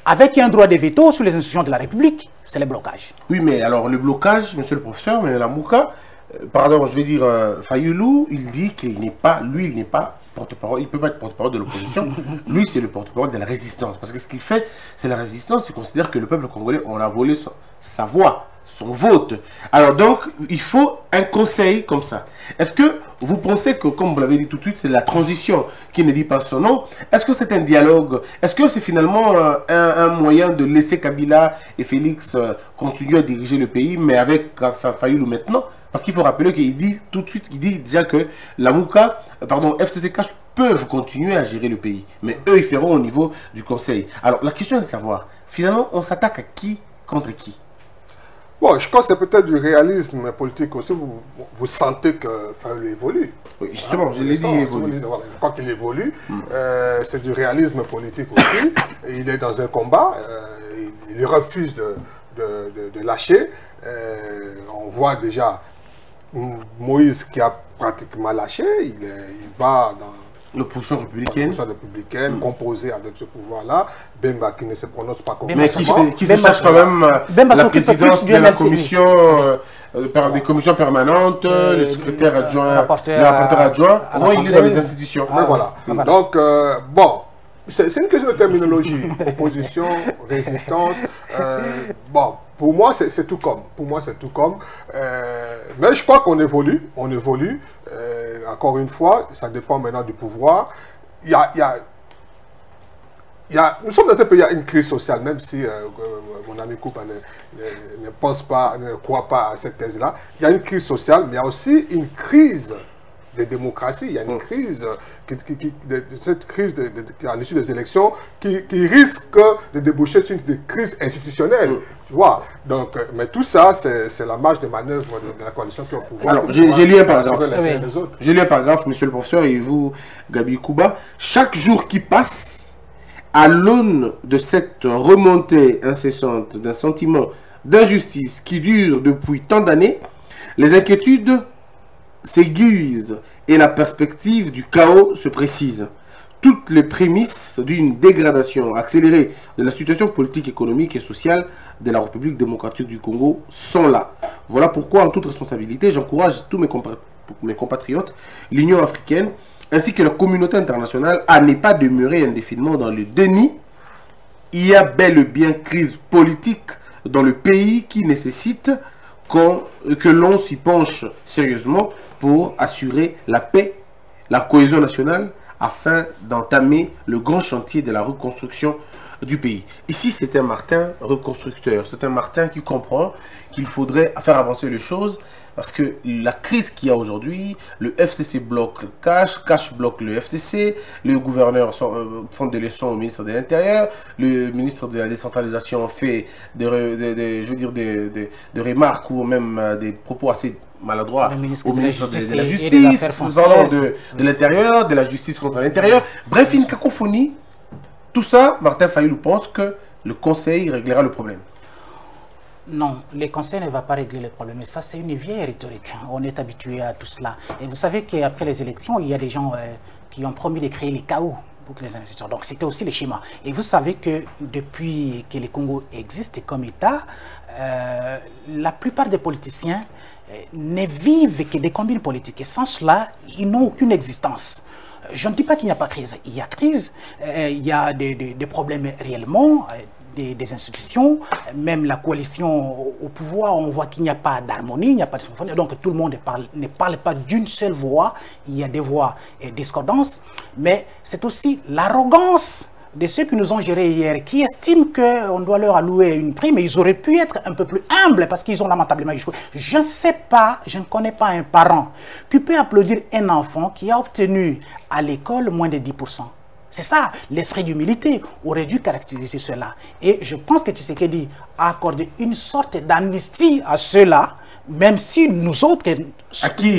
B: avec un droit de veto sur les institutions de la République, c'est le blocage.
A: Oui, mais alors le blocage, monsieur le professeur, mais la Mouka, euh, pardon, je vais dire, euh, Fayoulou, il dit qu'il n'est pas, lui, il n'est pas porte-parole, il ne peut pas être porte-parole de l'opposition. [laughs] lui, c'est le porte-parole de la résistance. Parce que ce qu'il fait, c'est la résistance. Il considère que le peuple congolais, on a volé sa voix son vote. Alors donc, il faut un conseil comme ça. Est-ce que vous pensez que, comme vous l'avez dit tout de suite, c'est la transition qui ne dit pas son nom Est-ce que c'est un dialogue? Est-ce que c'est finalement euh, un, moyen de laisser Kabila et Félix euh, continuer à diriger le pays, mais avec Fayoulou maintenant? Parce qu'il faut rappeler qu'il dit tout de suite, il dit déjà que la Mouka, euh, pardon, FCCK peuvent continuer à gérer le pays. Mais eux, ils feront au niveau du conseil. Alors, la question est de savoir, finalement, on s'attaque à qui contre qui?
C: Bon, je pense que c'est peut-être du réalisme politique aussi. Vous, vous sentez que Fayulu évolue.
A: Oui, justement, je l'ai dit, il évolue.
C: je crois qu'il évolue. Hmm. Euh, c'est du réalisme politique aussi. [coughs] il est dans un combat. Euh, il, refuse de, de, lâcher. Euh, on voit déjà Moïse qui a pratiquement lâché. Il, il va dans
A: L'opposition républicaine.
C: L'opposition républicaine, mm. composée avec ce pouvoir-là. Bemba qui ne se prononce pas comme
A: Mais qui, qui se cherche quand même euh, Bemba la présidence de la commission, euh, par des commissions permanentes, euh, le secrétaire adjoint, le rapporteur adjoint. Au il est dans les institutions.
C: Ah, voilà. Ah, Donc, bon, c'est une question de terminologie. [laughs] Opposition, résistance. bon, pour moi, c'est tout comme. Pour moi, c'est tout comme. Euh, mais je crois qu'on évolue. On évolue. Euh, encore une fois, ça dépend maintenant du pouvoir. Il y a, il y a, il y a, nous sommes dans un pays, il y a une crise sociale, même si euh, mon ami Coupa ne, ne, ne, pense pas, ne croit pas à cette thèse-là. Il y a une crise sociale, mais il y a aussi une crise de démocratie. Il y a une mm. crise, cette crise à l'issue des élections qui, risque de déboucher sur une crise institutionnelle. Mm. Tu vois Donc, euh, mais tout ça, c'est la marge de manœuvre de, la coalition qui est au pouvoir.
A: Alors, j'ai lu un paragraphe. J'ai lu un paragraphe, monsieur le professeur, et vous, Gabi Kouba. Chaque jour qui passe, à l'aune de cette remontée incessante d'un sentiment d'injustice qui dure depuis tant d'années, les inquiétudes s'aiguise et la perspective du chaos se précise. Toutes les prémices d'une dégradation accélérée de la situation politique, économique et sociale de la République démocratique du Congo sont là. Voilà pourquoi, en toute responsabilité, j'encourage tous mes, mes compatriotes, l'Union africaine, ainsi que la communauté internationale à ne pas demeurer indéfiniment dans le déni. Il y a bel et bien crise politique dans le pays qui nécessite que l'on s'y penche sérieusement pour assurer la paix, la cohésion nationale, afin d'entamer le grand chantier de la reconstruction du pays. Ici, c'est un Martin reconstructeur. C'est un Martin qui comprend qu'il faudrait faire avancer les choses parce que la crise qu'il y a aujourd'hui, le FCC bloque le cash, cash bloque le FCC, le gouverneur euh, font des leçons au ministre de l'Intérieur, le ministre de la décentralisation fait des, je veux dire des, des, remarques ou même euh, des propos assez maladroits
B: au ministre de la Justice, de, la justice,
A: de, de l'Intérieur, de la justice contre l'Intérieur. Bref, une cacophonie. Tout ça, Martin Fayoulou pense que le Conseil réglera le problème.
B: Non, le Conseil ne va pas régler les problèmes. Ça, c'est une vieille rhétorique. On est habitué à tout cela. Et vous savez qu'après les élections, il y a des gens euh, qui ont promis de créer les chaos pour les investisseurs. Donc, c'était aussi le schéma. Et vous savez que depuis que le Congo existe comme État, euh, la plupart des politiciens euh, ne vivent que des combines politiques. Et sans cela, ils n'ont aucune existence. Je ne dis pas qu'il n'y a pas de crise. Il y a crise, il y a des problèmes réellement des, institutions, même la coalition au, pouvoir, on voit qu'il n'y a pas d'harmonie, il n'y a pas de donc tout le monde ne parle, ne parle pas d'une seule voix, il y a des voix discordantes, mais c'est aussi l'arrogance de ceux qui nous ont gérés hier, qui estiment qu'on doit leur allouer une prime, mais ils auraient pu être un peu plus humbles parce qu'ils ont lamentablement échoué. Je ne sais pas, je ne connais pas un parent qui peut applaudir un enfant qui a obtenu à l'école moins de 10%. C'est ça, l'esprit d'humilité aurait dû caractériser cela. Et je pense que Tshisekedi a accordé une sorte d'amnistie à ceux-là même si nous autres,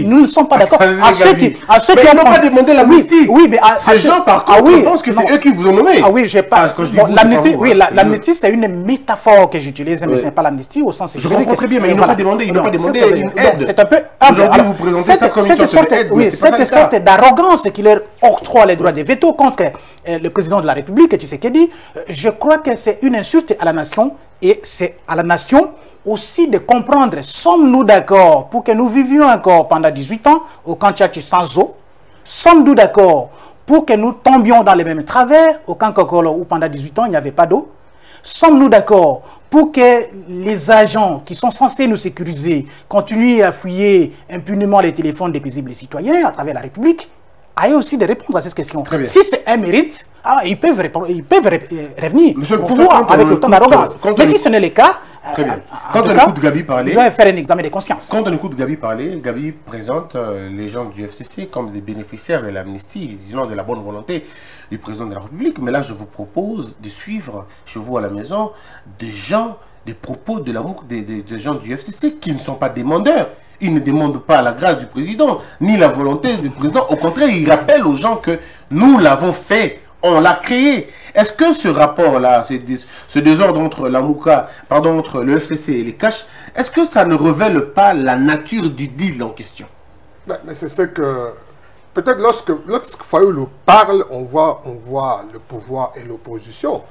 B: nous ne sommes pas d'accord.
A: À, ceux qui, à ceux qui
B: n'ont
A: pas demandé l'amnistie.
B: Oui, mais à,
A: ces gens, par contre, ah, oui, pense que c'est eux qui vous ont nommé.
B: Ah oui, j'ai pas. l'amnistie, oui, l'amnistie, c'est une métaphore que j'utilise, mais ce n'est pas l'amnistie au sens.
A: Je comprends très bien, mais ils n'ont pas demandé, ils n'ont pas demandé une aide.
B: C'est un peu.
A: Aujourd'hui, vous présentez ça comme une sorte d'aide.
B: Oui, cette sorte d'arrogance qui leur octroie les droits de veto contre euh, le président de la République, Tshisekedi, euh, je crois que c'est une insulte à la nation et c'est à la nation aussi de comprendre, sommes-nous d'accord pour que nous vivions encore pendant 18 ans au camp sans eau? Sommes-nous d'accord pour que nous tombions dans les mêmes travers au camp Kokolo où pendant 18 ans il n'y avait pas d'eau? Sommes-nous d'accord pour que les agents qui sont censés nous sécuriser continuent à fouiller impunément les téléphones des paisibles citoyens à travers la République? Aillent aussi de répondre à cette question. Si c'est un mérite, ah, ils peuvent, ils peuvent revenir
A: Monsieur
B: pouvoir avec autant d'arrogance. Mais si ce n'est le cas,
A: Très bien. Quand on écoute Gabi parler.
B: Il doit faire un examen de conscience.
A: Quand on écoute Gabi parler, Gabi présente euh, les gens du FCC comme des bénéficiaires de l'amnistie, disons de la bonne volonté du président de la République. Mais là, je vous propose de suivre chez vous à la maison des gens, des propos de la, des, des, gens du FCC qui ne sont pas demandeurs. Ils ne demandent pas la grâce du président, ni la volonté du président. Au contraire, ils rappellent aux gens que nous l'avons fait on l'a créé. Est-ce que ce rapport-là, ce désordre entre la pardon, entre le FCC et les caches, est-ce que ça ne révèle pas la nature du deal en question?
C: Mais c'est ce que... Peut-être lorsque, lorsque Fayoulou parle, on voit, on voit le pouvoir et l'opposition.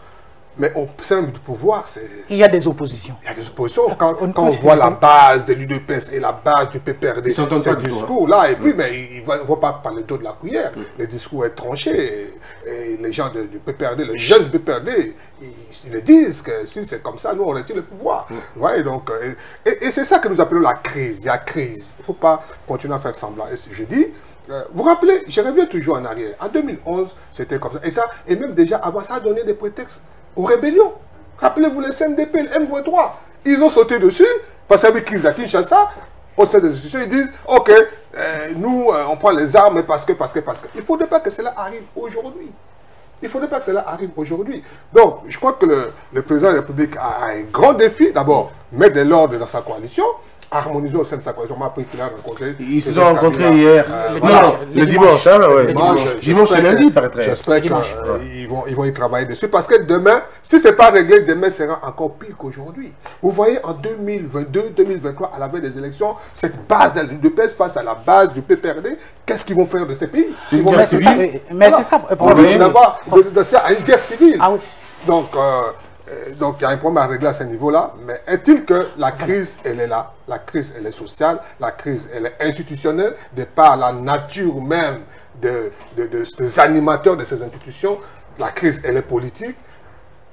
C: Mais au sein du pouvoir, c'est...
B: Il y a des oppositions.
C: Il y a des oppositions. Quand on, voit la base de l'UDPS et la base du PPRD, ces discours-là, et puis, mm. mais ils ne vont pas parler d'eau de la cuillère. Mm. Les discours sont tranchés. Et, les gens du PPRD, les jeunes PPRD, ils, le disent que si c'est comme ça, nous, on retire le pouvoir. Mm. donc, euh, et, c'est ça que nous appelons la crise. Il y a crise. Il ne faut pas continuer à faire semblant. Et je dis, euh, vous vous rappelez, je reviens toujours en arrière. En 2011, c'était comme ça. Et ça, et même déjà avant ça, a donné des prétextes aux rébellions. Rappelez-vous les CNDP, le M23. Ils ont sauté dessus, parce qu'avec à Kinshasa, au sein des institutions, ils disent, OK, euh, nous, euh, on prend les armes parce que, parce que, parce que. Il ne faudrait pas que cela arrive aujourd'hui. Il ne faudrait pas que cela arrive aujourd'hui. Donc, je crois que le, le, président de la République a un grand défi. D'abord, mettre de l'ordre dans sa coalition harmonisé au sein de sa coalition. m'a appris qu'il a rencontré.
A: Ils se sont rencontrés hier.
B: Euh, non,
A: le dimanche. Hein, ouais. Dimanche,
C: dimanche et lundi, paraît-être. J'espère qu'ils euh, vont, ils vont y travailler dessus. Parce que demain, si ce n'est pas réglé, demain sera encore pire qu'aujourd'hui. Vous voyez, en 2022, 2023, à la veille des élections, cette base de l'UDPS face à la base du PPRD, qu'est-ce qu'ils vont faire de ces pays?
B: Ils vont Mais c'est ça. Mais c'est ça.
C: On risque d'avoir une guerre civile. Ah oui. Donc, euh, donc il y a un problème à régler à ce niveau-là, mais est-il que la crise, elle est là, la crise, elle est sociale, la crise, elle est institutionnelle, de par la nature même de, des animateurs de ces institutions, la crise, elle est politique.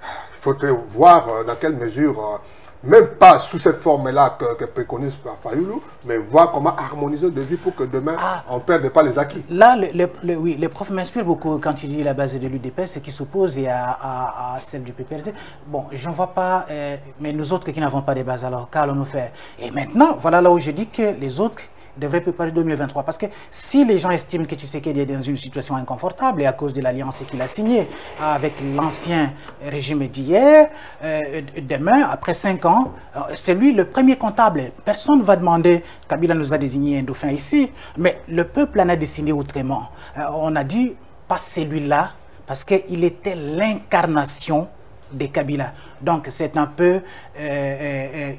C: Il faudrait voir euh, dans quelle mesure euh, même pas sous cette forme-là que, que, préconise Fayoulou, mais voir comment harmoniser de vie pour que demain, ah. on ne perde pas les acquis.
B: Là, le, oui, les profs m'inspirent beaucoup quand il dit la base de l'UDPS, c'est qui s'oppose à, à, celle du PPRD. Bon, je ne vois pas, euh, mais nous autres qui n'avons pas de base, alors qu'allons-nous faire? Et maintenant, voilà là où je dis que les autres devrait préparer 2023. Parce que si les gens estiment que Tshisekedi est dans une situation inconfortable et à cause de l'alliance qu'il a signée avec l'ancien régime d'hier, euh, demain, après cinq ans, euh, c'est lui le premier comptable. Personne ne va demander, Kabila nous a désigné un dauphin ici, mais le peuple en a dessiné autrement. Euh, on a dit, pas celui-là, parce qu'il était l'incarnation de Kabila. Donc c'est un peu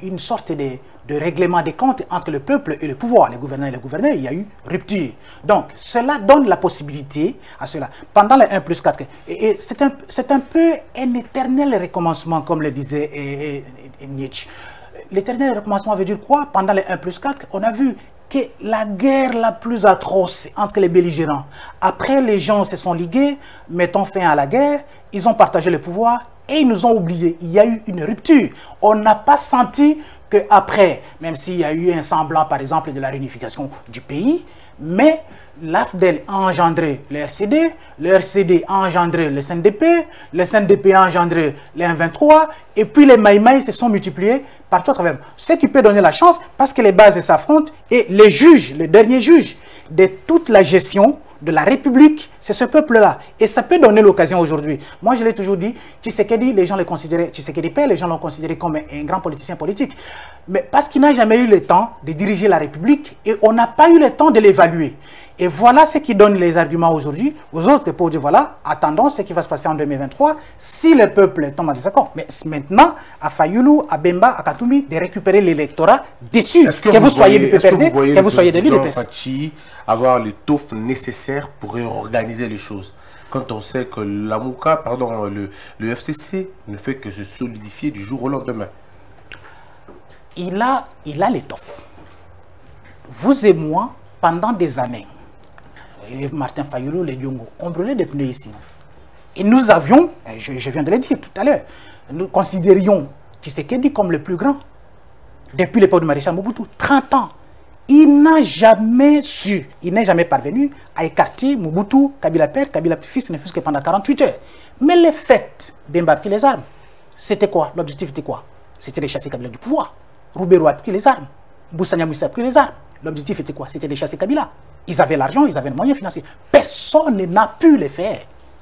B: une sorte de de règlement des comptes entre le peuple et le pouvoir, les gouverneurs et les gouverneurs, il y a eu rupture. Donc, cela donne la possibilité à cela. Pendant les 1 plus 4, et, c'est un, un, peu un éternel recommencement, comme le disait Nietzsche. L'éternel recommencement veut dire quoi? Pendant les 1 plus 4, on a vu que la guerre la plus atroce entre les belligérants, après les gens se sont ligués, mettant fin à la guerre, ils ont partagé le pouvoir Et ils nous ont oubliés. Il y a eu une rupture. On n'a pas senti qu'après, même s'il y a eu un semblant, par exemple, de la réunification du pays, mais l'AFDEL a engendré le RCD, le RCD a engendré le SNDP, le SNDP a engendré les 123, et puis les Maïmaï se sont multipliés partout à travers. Ce qui peut donner la chance, parce que les bases s'affrontent, et les juges, les derniers juges de toute la gestion de la République, c'est ce peuple-là. Et ça peut donner l'occasion aujourd'hui. Moi, je l'ai toujours dit, Tshisekedi, les gens le considéraient, les gens l'ont considéré comme un, grand politicien politique. Mais parce qu'il n'a jamais eu le temps de diriger la République et on n'a pas eu le temps de l'évaluer. Et voilà ce qui donne les arguments aujourd'hui aux autres pour dire voilà, attendons ce qui va se passer en 2023 si le peuple tombe en désaccord. Mais maintenant, à Fayoulou, à Bemba, à Katoumi, de récupérer l'électorat déçu. Que, vous, soyez du PPRD, que vous, soyez de l'UDPS
A: avoir l'étoffe nécessaire pour réorganiser les choses? Quand on sait que la MOUCA, pardon, le, le FCC ne fait que se solidifier du jour au lendemain.
B: Il a il a l'étoffe. Vous et moi, pendant des années, et Martin Fayoulou, les Diongo, on brûlait des pneus ici. Et nous avions, je, viens de le dire tout à l'heure, nous considérions Tshisekedi comme le plus grand. Depuis l'époque du maréchal Mobutu, 30 ans il n'a jamais su, il n'est jamais parvenu à écarter Mobutu, Kabila père, Kabila fils, ne fût que pendant 48 heures. Mais le fait d'embarquer les armes, c'était quoi? L'objectif était quoi? C'était de chasser Kabila du pouvoir. Roubero a pris les armes. Boussania Moussa a pris les armes. L'objectif était quoi? C'était de chasser Kabila. Ils avaient l'argent, ils avaient le moyen financier. Personne n'a pu le faire.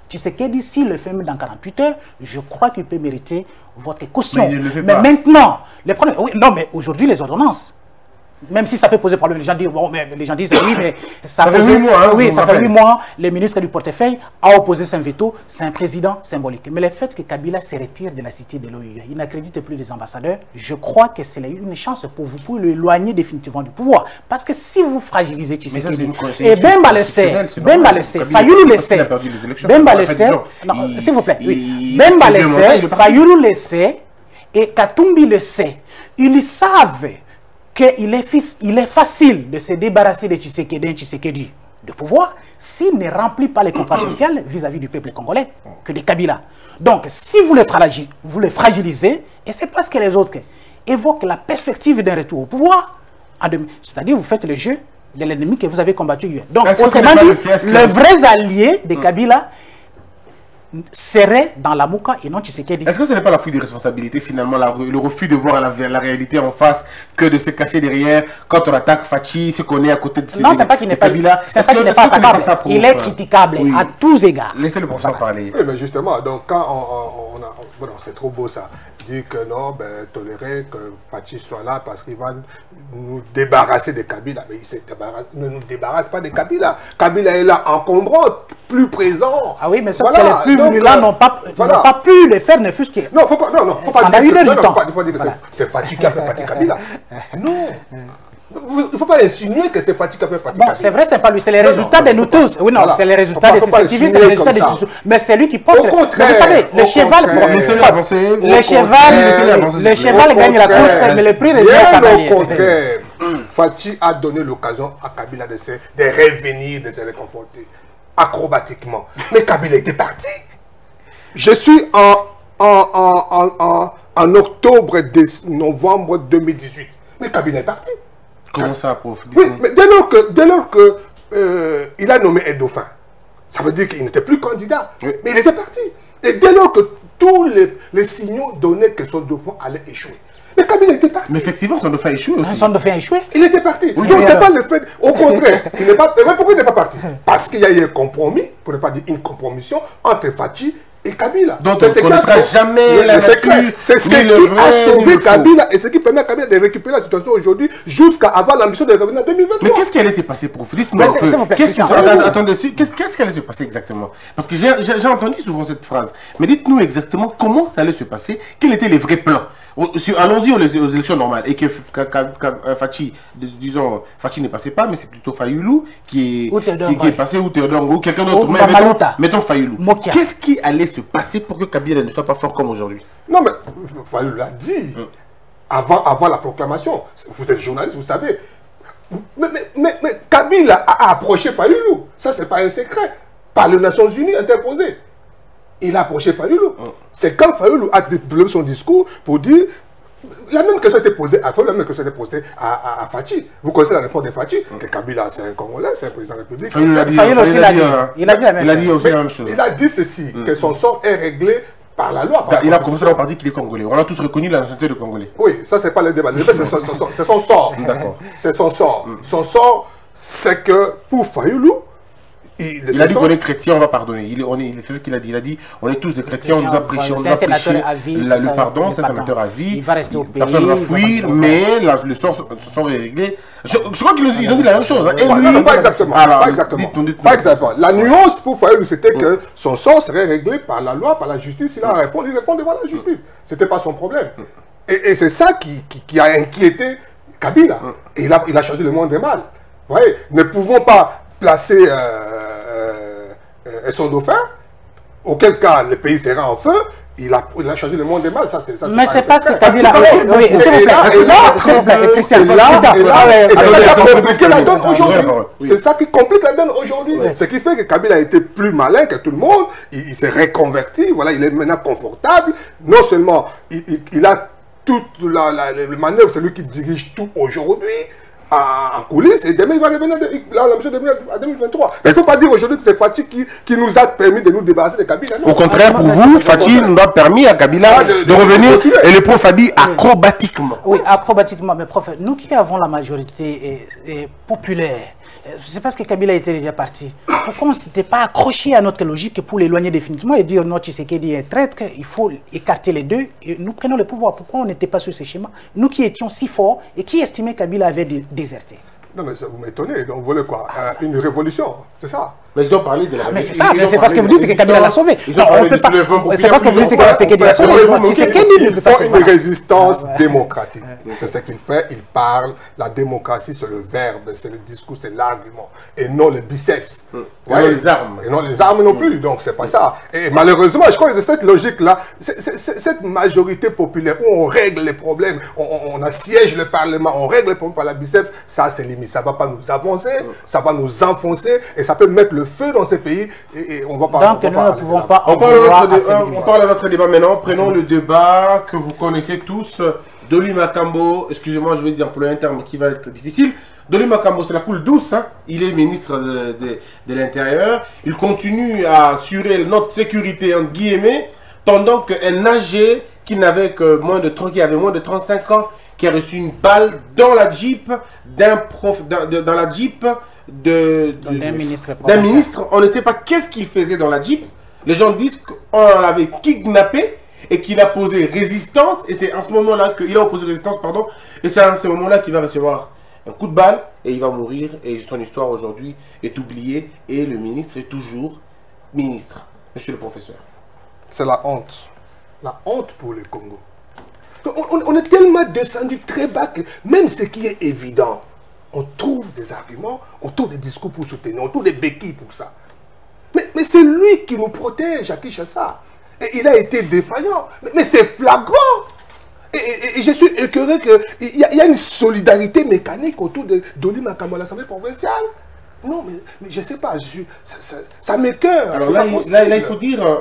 B: Tu sais qu'elle s'il le fait dans 48 heures, je crois qu'il peut mériter votre caution. Mais, maintenant, les problèmes, non, mais aujourd'hui, les ordonnances, même si ça peut poser problème, les gens disent, bon, mais les gens disent oui, mais ça,
A: fait huit mois. Hein,
B: oui, ça fait huit mois. Le ministre du portefeuille a opposé son veto. C'est un président symbolique. Mais le fait que Kabila se retire de la cité de l'OIE, il n'accrédite plus les ambassadeurs, je crois que c'est une chance pour vous pour l'éloigner définitivement du pouvoir. Parce que si vous fragilisez Tshisekedi, et Bemba le sait, Bemba le sait, Fayoulou le sait, Bemba le sait, s'il vous plaît, Bemba le sait, Fayoulou le sait, et Katumbi le sait. Ils savent qu'il est, il est facile de se débarrasser de Tshisekedi, Tshisekedi de pouvoir s'il ne remplit pas les contrats sociaux vis-à-vis du peuple congolais que des Kabila. Donc, si vous le, fragilisez, vous le fragilisez, et c'est parce que les autres évoquent la perspective d'un retour au pouvoir, c'est-à-dire vous faites le jeu de l'ennemi que vous avez combattu hier. Donc, autrement dit, le vrai allié de Kabila, serait dans la mouka et non Tshisekedi.
A: Est-ce que ce n'est pas la fuite de responsabilité finalement, le refus de voir la, la, réalité en face que de se cacher derrière quand on attaque Fachi, ce qu'on est à côté de
B: Non, c'est pas qu'il n'est pas, c'est pas qu'il n'est pas attaquable. Il est critiquable à tous égards.
A: Laissez le professeur parler.
C: Oui, mais justement, donc quand on, on a... Bon, c'est trop beau ça dit que non, ben, tolérer que Fachi soit là parce qu'il va nous débarrasser de Kabila. Mais il ne nous débarrasse pas de Kabila. Kabila est là encombrant, plus présent.
B: Ah oui, mais ça, voilà. les plus venus là n'ont pas, pas pu le faire, ne fût-ce
C: que... Non, faut pas, non, non, faut pas dire que, non, non, faut pas dire que c'est Fachi qui a fait partie Kabila. [laughs] Non il ne faut pas insinuer que c'est Fatih qui a fait partie.
B: Bon, c'est vrai, c'est pas lui, c'est les résultats de nous tous. Oui, non, c'est les résultats des CCTV, c'est les résultats des Mais c'est lui qui porte.
C: Au contraire.
B: vous savez, le cheval, le cheval, le cheval gagne la course, mais le prix revient
C: au contraire. Fatih a donné l'occasion à Kabila de, se, de revenir, de se réconforter acrobatiquement. Mais Kabila était parti. Je suis en, en, en, en, en octobre, novembre 2018. Mais Kabila est parti.
A: Comment ça, prof
C: Oui, mais dès lors que, dès lors que euh, il a nommé un dauphin, ça veut dire qu'il n'était plus candidat. Mais il était parti. Et dès lors que tous les, les signaux donnaient que son dauphin allait échouer. Mais Kabila était parti.
A: Mais effectivement, son dauphin a échoué aussi.
B: Son dauphin a échoué
C: Il était parti. Donc, ce n'est pas le fait. Au contraire, il n'est pas. Mais pourquoi il n'est pas parti? Parce qu'il y a eu un compromis, pour ne pas dire une compromission, entre Fatih et Kabila.
A: Donc on ne connaîtra jamais la nature.
C: C'est ce qui a sauvé Kabila et ce qui permet à Kabila de récupérer la situation aujourd'hui jusqu'à avoir l'ambition de revenir en 2023.
A: Mais qu'est-ce qui allait se passer pour vous? Dites-moi Qu'est-ce qui allait se passer exactement? Parce que j'ai entendu souvent cette phrase. Mais dites-nous exactement comment ça allait se passer. Quels étaient les vrais plans? Allons-y aux, élections normales et que euh, Fachi, disons, Fachi ne passait pas, mais c'est plutôt Fayoulou qui est, qui, est passé ou Théodore ou quelqu'un d'autre. Mettons, mettons Fayoulou. Qu'est-ce qui allait se passer pour que Kabila ne soit pas fort comme aujourd'hui
C: Non, mais Fayoulou l'a dit hum. avant, avant la proclamation. Vous êtes journaliste, vous savez. Mais, mais, mais, Kabila a approché Fayoulou. Ça, c'est pas un secret. Par les Nations Unies interposées. il a approché Fayoulou. C'est quand Fayoulou a développé son discours pour dire la même question était posée à la même question était posée à, à, Fatih. Vous connaissez la réponse de Fatih que Kabila, c'est un Congolais, c'est un président de la République.
B: Il a dit, l'a dit, il a dit la même
A: il a dit aussi la même chose.
C: Il a dit ceci, que son sort est réglé par la loi.
A: il a commencé à dire qu'il est congolais. On a tous reconnu la nationalité de congolais.
C: Oui, ça, c'est pas le débat. Le débat, c'est son, son, sort.
A: D'accord.
C: C'est son sort. Son sort, c'est que pour Fayoulou,
A: il, a dit qu'on est chrétien, on va pardonner. Il, on est, c'est ce qu'il a dit. Il a dit on est tous des chrétiens, on nous a prêché, on nous a prêché le pardon, c'est un sénateur à vie.
B: Il va rester au pays.
A: Personne ne va fuir, mais la, le sort se sont réglés. Je, je crois qu'ils ont dit la même chose. Hein.
C: Et lui, non, pas exactement. Alors, pas exactement. Dites -nous, dites -nous. Pas exactement. La nuance pour Fayoulou, c'était que son sort serait réglé par la loi, par la justice. Il a répondu, il répond devant la justice. C'était pas son problème. Et, et c'est ça qui, qui, qui, a inquiété Kabila. Et il a, il a choisi le monde des mal. Vous voyez, ne pouvons pas placer euh, euh, son dauphin, auquel cas le pays sera en feu, il a, il a changé le monde des mal. Ça,
B: ça, mais c'est pas ce que tu as dit là. Oui, s'il vous plaît. S'il vous plaît. Christian,
C: c'est ça qui complique la donne aujourd'hui. Ce qui fait que Kabila a été plus malin que tout le monde. Il, s'est reconverti. Voilà, il est maintenant confortable. Non seulement il, il a toute la, la, la manœuvre, c'est lui qui dirige tout aujourd'hui en coulisses et demain il va revenir là, la mission en 2023. Il ne faut pas dire aujourd'hui que c'est Fatih qui, qui, nous a permis de nous débarrasser de Kabila.
A: Au contraire, pour vous, Fatih nous a permis à Kabila de, de, revenir et le prof a dit acrobatiquement.
B: Oui, acrobatiquement. Mais prof, nous qui avons la majorité populaire, c'est parce que Kabila était déjà parti. Pourquoi on ne s'était pas accroché à notre logique pour l'éloigner définitivement et dire non, Tshisekedi est traître, il faut écarter les deux et nous prenons le pouvoir. Pourquoi on n'était pas sur ces schémas Nous qui étions si forts et qui estimaient Kabila avait déserté.
C: Non, mais ça vous m'étonnez. Donc, vous voulez quoi? Euh, Une révolution, c'est ça?
A: Mais ils ont parlé de la
B: révolution. mais c'est ça, mais c'est parce que vous dites que Kabila l'a sauvé. C'est parce que vous dites que Tshisekedi l'a sauvé.
C: Il faut une résistance ah, démocratique. C'est ce qu'il fait. Il parle. La démocratie, c'est le verbe, c'est le discours, c'est l'argument. Et non le biceps.
A: Hmm. Et non les armes.
C: Et non les armes non plus. Donc, c'est pas ça. Et malheureusement, je crois que cette logique-là, cette majorité populaire où on règle les problèmes, on assiège le Parlement, on règle les problèmes par la biceps, ça, c'est limité ça ne va pas nous avancer, ça va nous enfoncer et ça peut mettre le feu dans ces pays et, on va pas.
B: Donc nous ne pouvons pas.
A: On parle, on parle, de notre débat maintenant. Prenons le débat que vous connaissez tous. Dolly Macambo, excusez-moi, je vais dire pour un terme qui va être difficile. Dolly Macambo, c'est la poule douce. Hein. Il est ministre de, de, de l'Intérieur. Il continue à assurer notre sécurité, entre guillemets, pendant qu'un nager qui n'avait que moins de qui avait moins de 35 ans qui a reçu une balle dans la Jeep d'un prof, dans, la Jeep de,
B: d'un ministre,
A: ministre. On ne sait pas qu'est-ce qu'il faisait dans la Jeep. Les gens disent qu'on l'avait kidnappé et qu'il a posé résistance. Et c'est en ce moment-là qu'il a opposé résistance, pardon. Et c'est en ce moment-là qu'il va recevoir un coup de balle et il va mourir. Et son histoire aujourd'hui est oubliée. Et le ministre est toujours ministre. Monsieur le professeur.
C: C'est la honte. La honte pour le Congo. On, est tellement descendu très bas que même ce qui est évident, on trouve des arguments, on trouve des discours pour soutenir, on trouve des béquilles pour ça. Mais, c'est lui qui nous protège à Kinshasa. Et il a été défaillant. Mais, c'est flagrant. Et, je suis écœuré qu'il y, y, a une solidarité mécanique autour de Dolly Makamo à l'Assemblée provinciale. Non, mais, je ne sais pas, ça, ça, ça m'écœure.
A: Alors là, là, il faut dire, euh,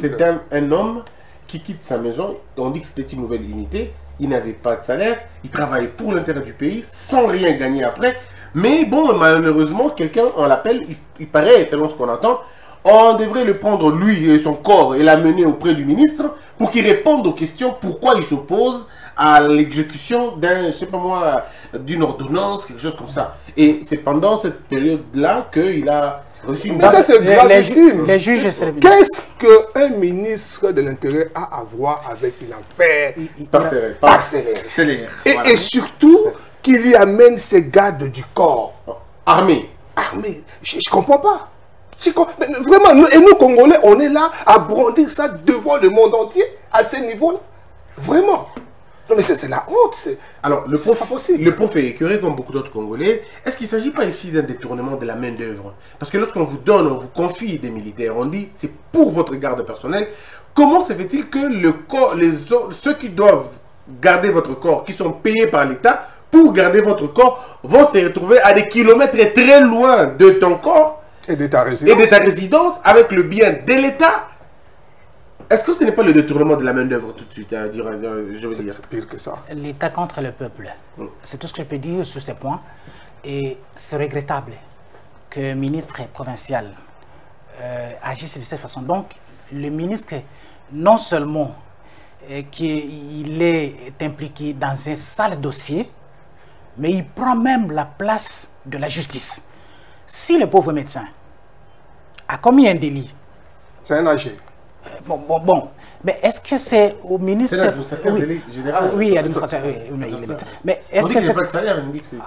A: c'est un, un homme qui quitte sa maison, on dit que c'était une nouvelle unité, il n'avait pas de salaire, il travaillait pour l'intérêt du pays, sans rien gagner après. Mais bon, malheureusement, quelqu'un, on l'appelle, il, paraît, selon ce qu'on entend, on devrait le prendre, lui et son corps, et l'amener auprès du ministre pour qu'il réponde aux questions pourquoi il s'oppose à l'exécution d'un, je sais pas moi, d'une ordonnance, quelque chose comme ça. Et c'est pendant cette période-là qu'il a
C: mais ça, c'est gravissime.
B: Les, juges
C: Qu'est-ce qu'un ministre de l'Intérieur a à voir avec une affaire
A: parcellaire?
C: Et, surtout, qu'il y amène ses gardes du corps.
A: Armés.
C: Armés. Je ne comprends pas. vraiment, et nous, Congolais, on est là à brandir ça devant le monde entier, à ce niveau-là. Vraiment. Non, mais c'est la honte.
A: Alors, le prof, possible. le prof est écœuré comme beaucoup d'autres Congolais. Est-ce qu'il ne s'agit pas ici d'un détournement de la main-d'œuvre? Parce que lorsqu'on vous donne, on vous confie des militaires, on dit c'est pour votre garde personnelle. Comment se fait-il que le corps, les, ceux qui doivent garder votre corps, qui sont payés par l'État pour garder votre corps, vont se retrouver à des kilomètres très loin de ton corps
C: et de ta résidence,
A: et de ta résidence avec le bien de l'État? Est-ce que ce n'est pas le détournement de la main-d'œuvre tout de suite à dire, euh, je veux dire?
C: Pire que ça.
B: L'État contre le peuple. C'est tout ce que je peux dire sur ces points. Et c'est regrettable que le ministre provincial euh, agisse de cette façon. Donc, le ministre, non seulement euh, qu'il est impliqué dans un sale dossier, mais il prend même la place de la justice. Si le pauvre médecin a commis un délit...
C: C'est un âgé.
B: Euh, bon, bon, bon, mais est-ce que c'est au ministre...
A: C'est oui.
B: général. Ah, oui, administrateur. Oui, mais est-ce que c'est...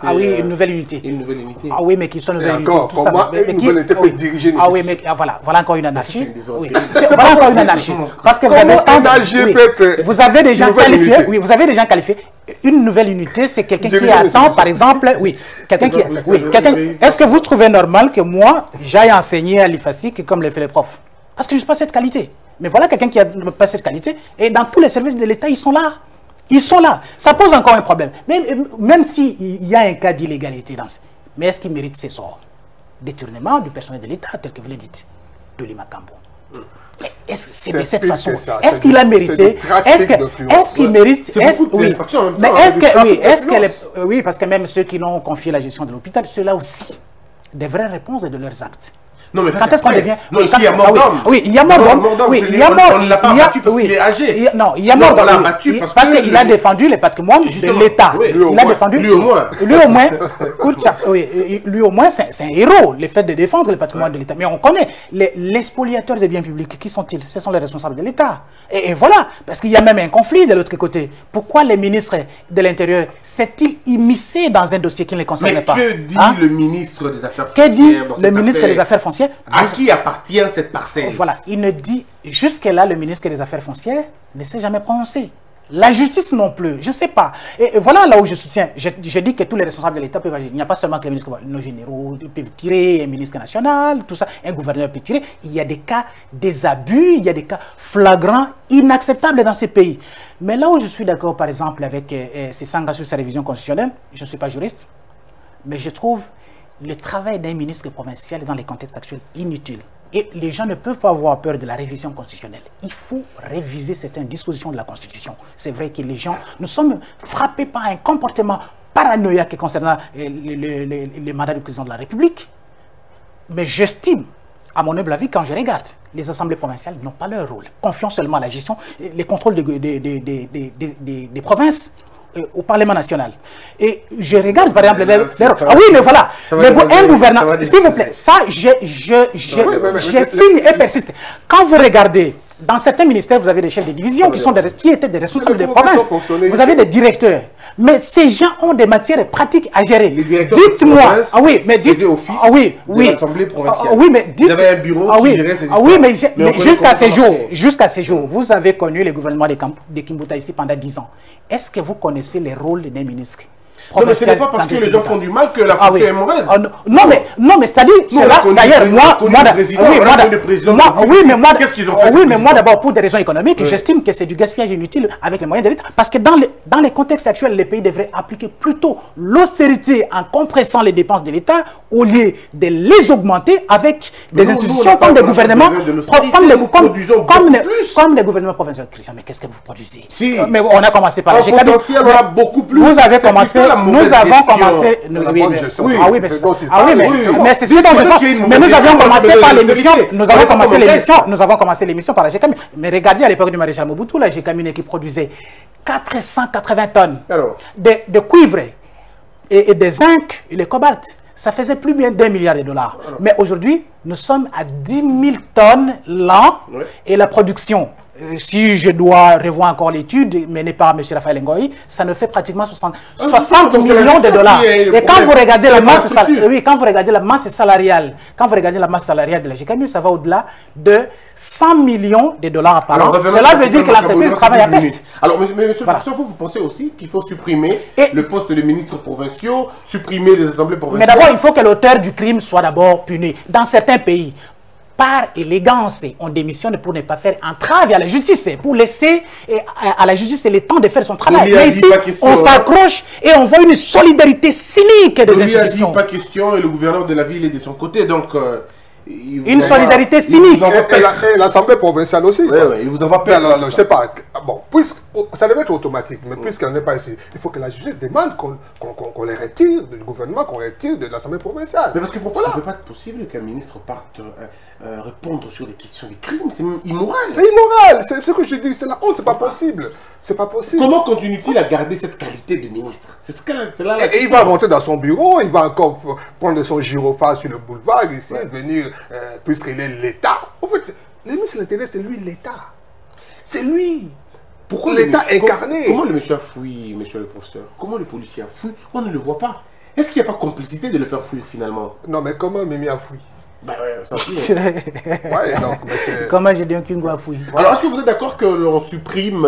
B: Ah oui, une nouvelle unité.
A: Une nouvelle unité.
B: Ah oui, mais qui sont une nouvelle unité.
C: Tout ça, moi, mais, une nouvelle unité peut diriger
B: Ah oui, mais ah, voilà, voilà encore une anarchie. Oui. voilà encore une anarchie. Parce que vous avez
C: tant
B: Vous avez des gens qualifiés. Oui, vous avez des gens qualifiés. Une nouvelle unité, c'est quelqu'un qui attend, par exemple, oui, quelqu'un qui, oui, quelqu'un. Est-ce que vous trouvez normal que moi, j'aille enseigner à l'IFASIC comme le fait les profs? Parce que je n'ai pas cette qualité. Mais voilà quelqu'un qui n'a pas cette qualité. Et dans tous les services de l'État, ils sont là. Ils sont là. Ça pose encore un problème. Même, même s'il y a un cas d'illégalité dans ce... Mais est-ce qu'il mérite ces sorts Détournement du personnel de l'État, tel que vous le dites, de l'Imakambo. C'est de cette façon Est-ce qu'il a mérité Est-ce qu'il mérite Oui, mais est-ce que oui, est-ce qu'elle oui, parce que même ceux qui l'ont confié la gestion de l'hôpital, ceux-là aussi devraient répondre de leurs actes.
A: Non, mais
B: quand est-ce qu'on devient
A: Non, il y a mort d'homme.
B: Oui, il y a mort d'homme.
A: Oui, il y a mort. On ne l'a pas battu parce qu'il est âgé.
B: Non, il y a mort d'homme.
A: On l'a battu
B: parce qu'il a défendu les patrimoines de l'État. Il a défendu.
A: Lui au moins.
B: Lui au moins. Lui au moins, c'est un héros, le fait de défendre le patrimoine de l'État. Mais on connaît les spoliateurs des biens publics. Qui sont-ils? Ce sont les responsables de l'État. Et voilà, parce qu'il y a même un conflit de l'autre côté. Pourquoi les ministres de l'Intérieur s'est-il immiscé dans un dossier qui ne les concerne pas?
A: Que dit hein? le ministre des Affaires
B: foncières Que dit le ministre des Affaires foncières
A: À qui appartient cette parcelle?
B: Voilà, il ne dit, jusque-là, le ministre des Affaires foncières ne s'est jamais prononcé. La justice non plus, je ne sais pas. Et voilà là où je soutiens. Je, dis que tous les responsables de l'État peuvent agir. Il n'y a pas seulement que les ministres, nos généraux peuvent tirer, un ministre national, tout ça, un gouverneur peut tirer. Il y a des cas, des abus, il y a des cas flagrants, inacceptables dans ces pays. Mais là où je suis d'accord, par exemple, avec euh, euh, ces sur sa révision constitutionnelle, je ne suis pas juriste, mais je trouve le travail d'un ministre provincial dans les contextes actuels inutile. Et les gens ne peuvent pas avoir peur de la révision constitutionnelle. Il faut réviser certaines dispositions de la Constitution. C'est vrai que les gens, nous sommes frappés par un comportement paranoïaque concernant euh, les, mandats du président de la République. Mais j'estime, à mon humble avis, quand je regarde, les assemblées provinciales n'ont pas leur rôle. Confions seulement à la gestion, les contrôles des, des provinces euh, au Parlement national. Et je regarde, par exemple, les, Ah oui, mais voilà. Mais un gouvernant, s'il vous plaît, ça, je, je, je, je signe et persiste. Quand vous regardez, dans certains ministères, vous avez des chefs de division qui, sont des, qui étaient des responsables des provinces. Vous avez des directeurs. Mais ces gens ont des matières pratiques à gérer. Dites-moi. Ah oui, mais dites. Ah oui, oui. Ah oui, mais dites.
A: Vous avez un bureau
B: ah oui,
A: qui gérait ces
B: Ah oui, mais, mais jusqu'à ces jours, jusqu'à ces jours, vous avez connu le gouvernement de, de Kimbuta ici pendant 10 ans. Est-ce que vous connaissez les rôles des ministres
A: non, mais ce n'est pas parce que les gens font du mal que la fonction ah est mauvaise.
B: Ah, non, mais, non, mais c'est-à-dire, d'ailleurs, moi, moi, oui, mais moi,
A: qu'est-ce qu'ils ont fait
B: Oui, mais moi, d'abord, pour des raisons économiques, j'estime que c'est du gaspillage inutile avec les moyens de l'État. Parce que dans les, dans les contextes actuels, les pays devraient appliquer plutôt l'austérité en compressant les dépenses de l'État au lieu de les augmenter avec des institutions comme des gouvernements, comme les, comme, les gouvernements provinciaux. Christian, mais qu'est-ce que vous produisez? Mais on a commencé par
A: beaucoup plus.
B: Vous avez commencé nous avons commencé. oui, mais, ah oui, mais, c'est dont je Mais nous avions commencé par l'émission. Nous avons commencé l'émission. Nous avons commencé l'émission par la GKM. Mais regardez à l'époque du maréchal Mobutu, la GKM qui produisait 480 tonnes de, cuivre et, des zinc et le cobalt. Ça faisait plus bien d'un milliard de dollars. Mais aujourd'hui, nous sommes à 10 000 tonnes l'an et la production si je dois revoir encore l'étude menée par M. Raphaël Ngoï, ça ne fait pratiquement 60, 60 ah, millions de dollars. Et quand vous regardez la masse salariale, oui, quand vous regardez la masse salariale, quand vous regardez la masse salariale de la GKM, ça va au-delà de 100 millions de dollars par an. Cela veut dire que l'entreprise travaille à perte.
A: Alors, M. voilà. vous, vous pensez aussi qu'il faut supprimer le poste de ministre provinciaux, supprimer les assemblées provinciales
B: Mais d'abord, il faut que l'auteur du crime soit d'abord puni. Dans certains pays, par élégance, on démissionne pour ne pas faire entrave à la justice, pour laisser à la justice le temps de faire son travail. Mais ici, on s'accroche et on voit une solidarité cynique des institutions.
A: Il n'y a pas question et le gouverneur de la ville est de son côté. Donc, euh,
B: Une solidarité cynique.
C: Et, l'Assemblée provinciale aussi.
A: Oui, oui, il vous envoie
C: pas. Alors, je sais pas. Bon, puisque, ça devait être automatique, mais puisqu'elle n'est pas ici, il faut que la juge demande qu'on les retire du gouvernement, qu'on retire de l'Assemblée provinciale.
A: Mais parce que pourquoi ça ne peut pas être possible qu'un ministre parte euh, euh, répondre sur des questions des crimes C'est immoral.
C: C'est immoral. C'est ce que je dis. C'est la honte. C'est pas possible. C'est pas possible.
A: Comment continue-t-il à garder cette qualité de ministre? C'est ce
C: là. Et, il va rentrer dans son bureau, il va encore prendre son gyrophare sur le boulevard ici, venir, euh, puisqu'il est l'État. En fait, le ministre de l'Intérieur, c'est lui l'État. C'est lui. Pourquoi l'État incarné.
A: Comment le monsieur a fouillé, monsieur le professeur Comment le policier a fouillé On ne le voit pas. Est-ce qu'il n'y a pas complicité de le faire fouiller finalement?
C: Non, mais comment Mimi a fouillé
A: bah ouais, ça aussi. Hein. [laughs]
B: ouais, Comment j'ai dit un Kingo a fouillé
A: Alors, est-ce que vous êtes d'accord que l'on supprime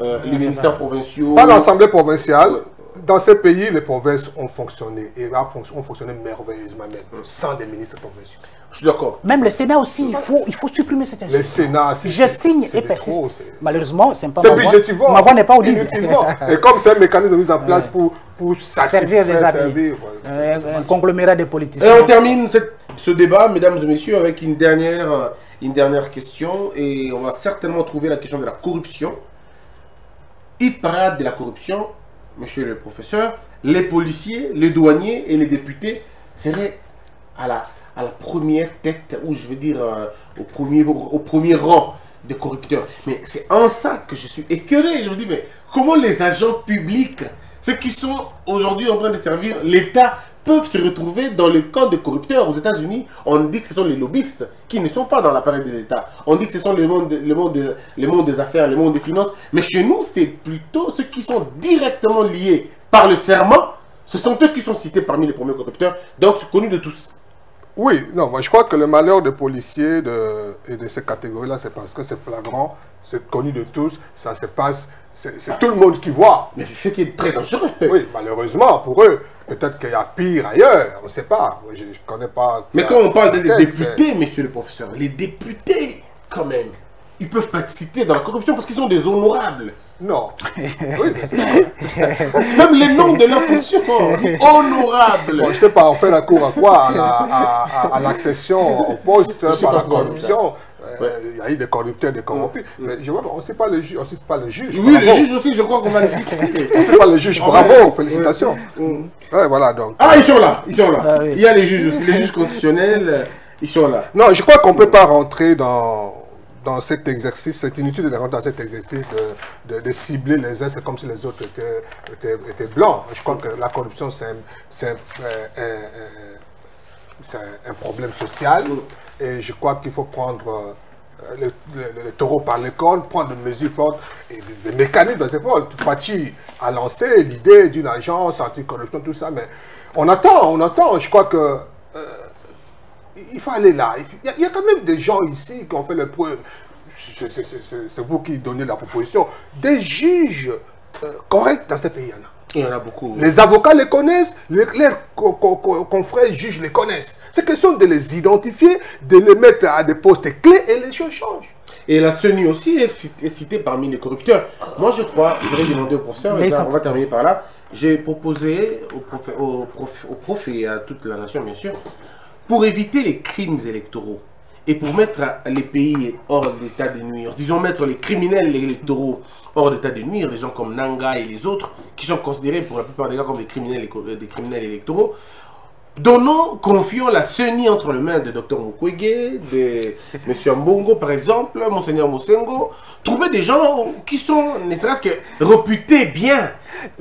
A: euh, les ministères provinciaux?
C: Pas l'Assemblée provinciale, dans ces pays, les provinces ont fonctionné et ont fonctionné merveilleusement même, mm. sans des ministres provinciaux.
A: Je suis d'accord.
B: Même le Sénat aussi, il faut, il faut supprimer cette
C: institution. Le Sénat, c'est
B: Je signe et persiste. Malheureusement,
C: c'est
B: pas
C: ma voix.
B: Ma voix n'est pas audible. [laughs]
C: et comme c'est un mécanisme mis en place pour, pour
B: servir des amis. un, conglomérat de politiciens.
A: Et on termine ce débat, mesdames et messieurs, avec une dernière, une dernière question. Et on va certainement trouver la question de la corruption. Hit parade de la corruption, monsieur le professeur, les policiers, les douaniers et les députés seraient à la, première tête, ou je veux dire euh, au, premier, au premier rang des corrupteurs. Mais c'est en ça que je suis écœuré. Je me dis, mais comment les agents publics, ceux qui sont aujourd'hui en train de servir l'État, peuvent se retrouver dans le camp de corrupteurs. Aux États-Unis, on dit que ce sont les lobbyistes qui ne sont pas dans l'appareil de l'État. On dit que ce sont le, monde le monde des affaires, le monde des finances. Mais chez nous, c'est plutôt ceux qui sont directement liés par le serment. Ce sont eux qui sont cités parmi les premiers corrupteurs. Donc, c'est connu de tous.
C: Oui, non, moi je crois que le malheur des policiers de, et de ces catégories-là, c'est parce que c'est flagrant, c'est connu de tous, ça se passe, c'est tout le monde qui voit.
A: Mais c'est ce qui est très dangereux.
C: Oui, malheureusement pour eux. Peut-être qu'il y a pire ailleurs, on ne sait pas. Je ne connais pas.
A: Mais quand on parle des députés, monsieur le professeur, les députés, quand même, ils peuvent pas être cités dans la corruption parce qu'ils sont des honorables.
C: Non. [laughs]
A: Oui, [laughs] Même les noms de leurs fonctions, honorables.
C: Bon, je sais pas, on fait la cour à quoi? À l'accession au poste par la corruption. Euh, il y a eu des corrupteurs, des corrompus. Mais je vois, on ne sait pas le juge. On sait pas le juge.
A: Oui, le juge aussi, je crois qu'on va le citer. [laughs]
C: on ne sait pas le juge. Bravo, félicitations. Ouais, voilà, donc.
A: Ah, ils sont là. Ils sont là. Ah, il y a les juges aussi, les juges constitutionnels. Ils sont là.
C: Non, je crois qu'on ne peut pas rentrer dans dans cet exercice, c'est inutile de rentrer dans cet exercice de, de, cibler les uns, c'est comme si les autres étaient, étaient, blancs. Je crois que la corruption, c'est un, un, un, problème social et je crois qu'il faut prendre euh, le, taureau par les cornes, prendre des mesures fortes et des, mécanismes assez forts. Pachi a lancé l'idée d'une agence anti-corruption, tout ça, mais on attend, on attend. Je crois que euh, il faut aller là. Il y, a, quand même des gens ici qui ont fait le preuve. C'est vous qui donnez la proposition. Des juges euh, corrects dans ce pays.
A: Il y en a beaucoup.
C: Les avocats les connaissent, les, leurs confrères juges les connaissent. C'est question de les identifier, de les mettre à des postes clés et les choses changent.
A: Et la CENI aussi est, citée parmi les corrupteurs. Moi, je crois, je vais demander au professeur, on va terminer par là. J'ai proposé au prof, au, au prof et à toute la nation, bien sûr, pour éviter les crimes électoraux et pour mettre les pays hors d'état de nuire, disons mettre les criminels électoraux hors d'état de nuire, les gens comme Nanga et les autres, qui sont considérés pour la plupart des cas comme des criminels, des criminels électoraux, Donnons, confions la CENI entre les mains de Dr Mukwege, de [laughs] M. Mbongo par exemple, Monseigneur Mosengo. Trouver des gens qui sont, ne serait-ce que réputés bien,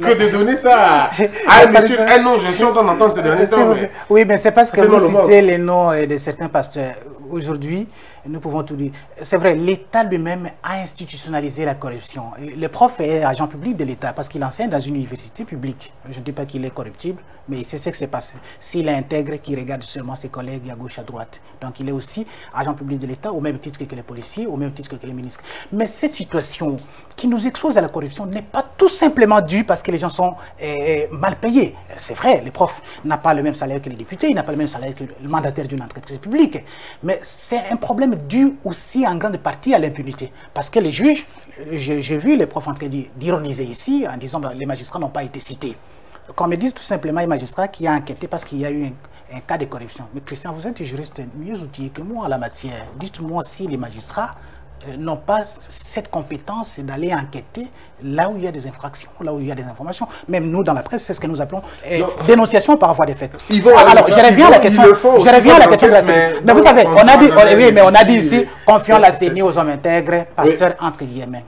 A: que de donner ça à, [laughs] un monsieur. Un nom, je suis en train d'entendre ce dernier temps.
B: Oui, mais c'est parce que vous citez les noms de certains pasteurs. Aujourd'hui, nous pouvons tout dire. C'est vrai, l'État lui-même a institutionnalisé la corruption. Le prof est agent public de l'État parce qu'il enseigne dans une université publique. Je ne dis pas qu'il est corruptible, mais c'est ce qui s'est passé. S'il est intègre, qu'il regarde seulement ses collègues à gauche, à droite. Donc il est aussi agent public de l'État au même titre que les policiers, au même titre que les ministres. Mais cette situation qui nous expose à la corruption n'est pas tout simplement due parce que les gens sont eh, eh, mal payés. C'est vrai, le prof n'a pas le même salaire que les députés, il n'a pas le même salaire que le mandataire d'une entreprise publique. Mais c'est un problème dû aussi en grande partie à l'impunité. Parce que les juges, j'ai vu les profs en d'ironiser ici en disant que les magistrats n'ont pas été cités. Qu'on me dise tout simplement un magistrat qui a enquêté parce qu'il y a eu un cas de corruption. Mais Christian, vous êtes juriste mieux outillé que moi en la matière. Dites-moi si les magistrats n'ont pas cette compétence d'aller enquêter là où il y a des infractions, là où il y a des informations. Même nous, dans la presse, c'est ce que nous appelons euh, dénonciation par voie des faits. Alors, je reviens à la question, je reviens à la question de la CENI. Mais, vous savez, on a dit, oui, mais on a dit ici, confions la CENI aux hommes intègres, pasteurs, entre guillemets.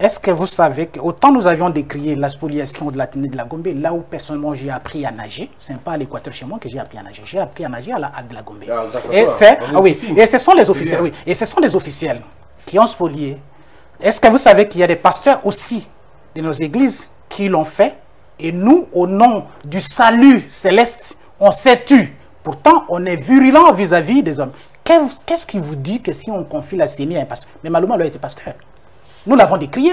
B: Est-ce que vous savez que autant nous avions décrié la spoliation de la tenue de la Gombe, là où personnellement j'ai appris à nager, c'est pas à l'équateur chez moi que j'ai appris à nager, j'ai appris à nager à la, de la Gombe. Ah, et c'est, ah oui, et ce sont les officiels, oui, et ce sont les officiels qui ont spolié. Est-ce que vous savez qu'il y a des pasteurs aussi de nos églises qui l'ont fait? Et nous, au nom du salut céleste, on s'est tu. Pourtant, on est virulent vis-à-vis des hommes. Qu'est-ce qui vous dit que si on confie la CENI à un pasteur? Mais Malouma, a été pasteur. Nous l'avons décrié.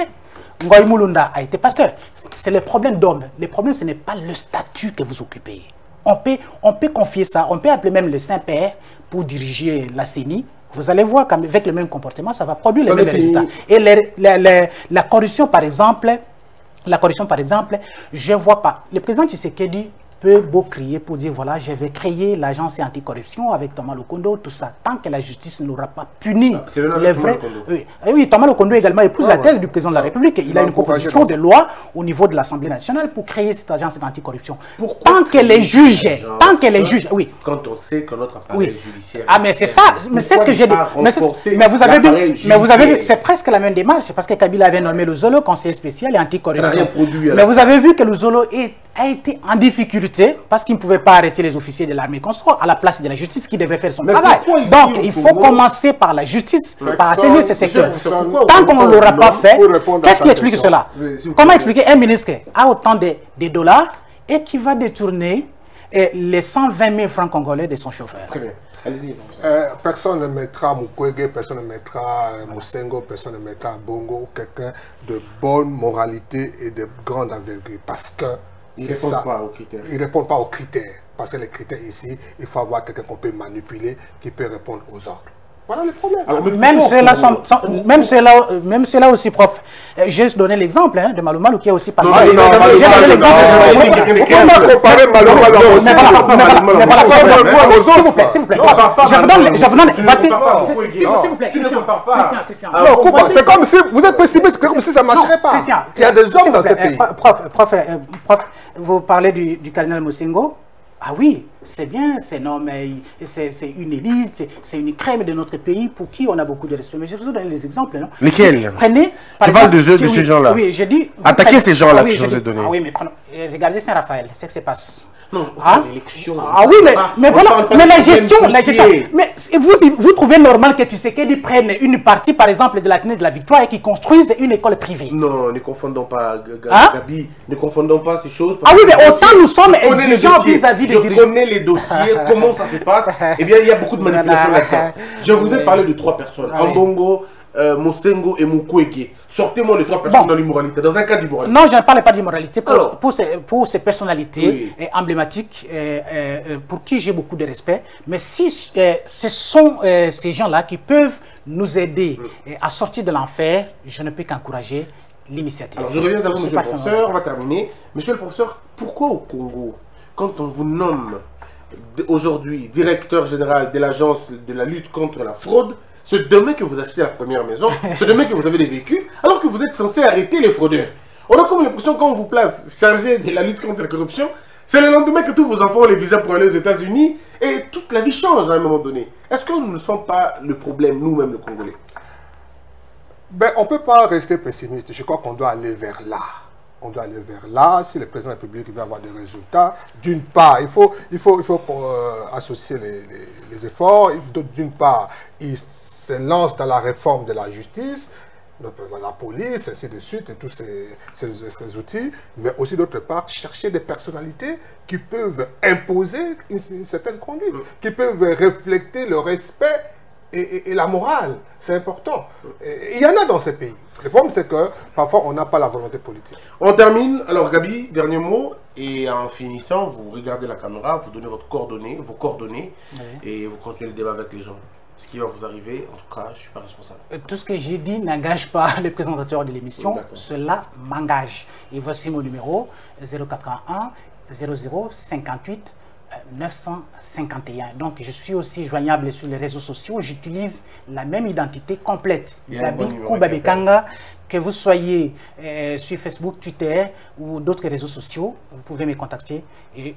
B: Ngoy Mulunda a été pasteur. C'est le problème d'homme. Le problème, ce n'est pas le statut que vous occupez. On peut, on peut confier ça, on peut appeler même le Saint-Père pour diriger la CENI. Vous allez voir qu'avec le même comportement, ça va produire les mêmes résultats. Et la corruption, par exemple, la corruption, par exemple, je ne vois pas. Le président Tshisekedi peut beau crier pour dire voilà, je vais créer l'agence anticorruption avec Thomas Lokondo, tout ça, tant que la justice n'aura pas puni ah, les vrais. Oui. Et oui, Thomas Lokondo également épouse ah, la thèse du président de la République. Il a une proposition de loi au niveau de l'Assemblée nationale pour créer cette agence anticorruption. Tant que les juges, tant que les juges, oui.
A: Quand on sait que notre appareil judiciaire.
B: Ah, mais c'est ça, mais c'est ce que j'ai dit. Mais, vous avez vu, mais vous avez vu, c'est presque la même démarche, parce que Kabila avait nommé le Zolo conseiller spécial et anticorruption. Mais vous avez vu que le Zolo a été en difficulté parce qu'il ne pouvait pas arrêter les officiers de l'armée construite à la place de la justice qui devrait faire son travail. Donc, il faut commencer par la justice, par assainir ces secteurs. Tant qu'on ne l'aura pas fait, qu'est-ce qui explique cela? Comment expliquer un ministre a autant de, dollars et qui va détourner eh, les 120 000 francs congolais de son chauffeur?
A: Très bien. Allez-y.
C: Euh, personne ne mettra Mukwege, personne ne mettra euh, Moussengo, personne ne mettra Bongo, quelqu'un de bonne moralité et de grande envergure. Parce que
A: ils ne répondent pas aux critères.
C: Ils ne répondent pas aux critères. Parce que les critères ici, il faut avoir quelqu'un qu'on peut manipuler, qui peut répondre aux ordres. Voilà le problème.
B: même ceux-là même ceux-là, même ceux-là aussi, prof. Euh, j'ai donné l'exemple hein, de Malou Malou qui est aussi passé. J'ai donné l'exemple.
C: On va comparer Malou Malou
B: S'il vous plaît, s'il vous plaît. Je vous donne, je vous donne. S'il vous plaît, Christian, Christian,
C: Non, c'est comme si vous êtes pessimiste, comme si ça ne marcherait pas. Il y a des hommes dans ce pays.
B: Prof, prof, prof, vous parlez du cardinal Moussingo? Ah oui, c'est bien, c'est c'est une élite, c'est une crème de notre pays pour qui on a beaucoup de respect. Mais je vais vous donner des exemples. Non
A: Lesquels?
B: Prenez.
A: Par parle de, de ces gens-là.
B: Oui, j'ai dit.
A: Attaquez ces gens-là ah, oui, que je vous ai donnés.
B: Ah oui, mais prenons, regardez Saint-Raphaël, c'est ce qui se passe.
A: Non, ah, l'élection.
B: Ah oui, mais, mais voilà, mais la gestion, la gestion. Mais vous, vous trouvez normal que Tshisekedi prenne une partie, par exemple, de la tenue de la victoire et qu'il construise une école privée
A: Non, ne confondons pas, hein? Gabi, ne confondons pas ces choses.
B: Ah oui, mais autant nous sommes exigeants vis-à-vis des dirigeants.
A: Les dossiers, [laughs] comment ça se passe. Eh bien, il y a beaucoup de manipulations là-dedans. Je vous ai parlé de trois personnes. Ambongo, euh, Mosengo et Mukwege. Sortez-moi les trois personnes dans l'immoralité, dans un cas d'immoralité.
B: Non, je ne parle pas d'immoralité. Pour, pour, ces, pour, ces, personnalités emblématiques, euh, euh, pour qui j'ai beaucoup de respect, mais si ce sont ces gens-là qui peuvent nous aider à sortir de l'enfer, je ne peux qu'encourager l'initiative.
A: Alors, je reviens à vous, monsieur le professeur, on va terminer. Monsieur le professeur, pourquoi au Congo, quand on vous nomme aujourd'hui directeur général de l'agence de la lutte contre la fraude, c'est demain que vous achetez la première maison, [laughs] c'est demain que vous avez des véhicules, alors que vous êtes censé arrêter les fraudeurs. On a comme l'impression quand on vous place chargé de la lutte contre la corruption, c'est le lendemain que tous vos enfants ont les visas pour aller aux États-Unis et toute la vie change à un moment donné. Est-ce que nous ne sommes pas le problème, nous-mêmes, le Congolais?
C: Ben, On ne peut pas rester pessimiste. Je crois qu'on doit aller vers là. On doit aller vers là. Si le président de la République veut avoir des résultats, d'une part, il faut, il faut, il faut euh, associer les, les efforts. D'une part, il se lance dans la réforme de la justice, la police, ainsi de suite, et tous ces, ces, outils, mais aussi d'autre part, chercher des personnalités qui peuvent imposer une, certaine conduite, mm. qui peuvent refléter le respect et, la morale. C'est important. il y en a dans ces pays. Le problème, c'est que parfois, on n'a pas la volonté politique.
A: On termine. Alors, Gabi, dernier mot. Et en finissant, vous regardez la caméra, vous donnez votre coordonnée, vos coordonnées, et vous continuez le débat avec les gens ce qui va vous arriver, en tout cas, je ne suis pas responsable.
B: Euh, tout ce que j'ai dit n'engage pas [laughs] les présentateurs de l'émission, cela m'engage. Et voici mon numéro 081 00 58 951. Donc, je suis aussi joignable sur les réseaux sociaux. J'utilise la même identité complète. Kouba que vous soyez euh, sur Facebook, Twitter ou d'autres réseaux sociaux, vous pouvez me contacter et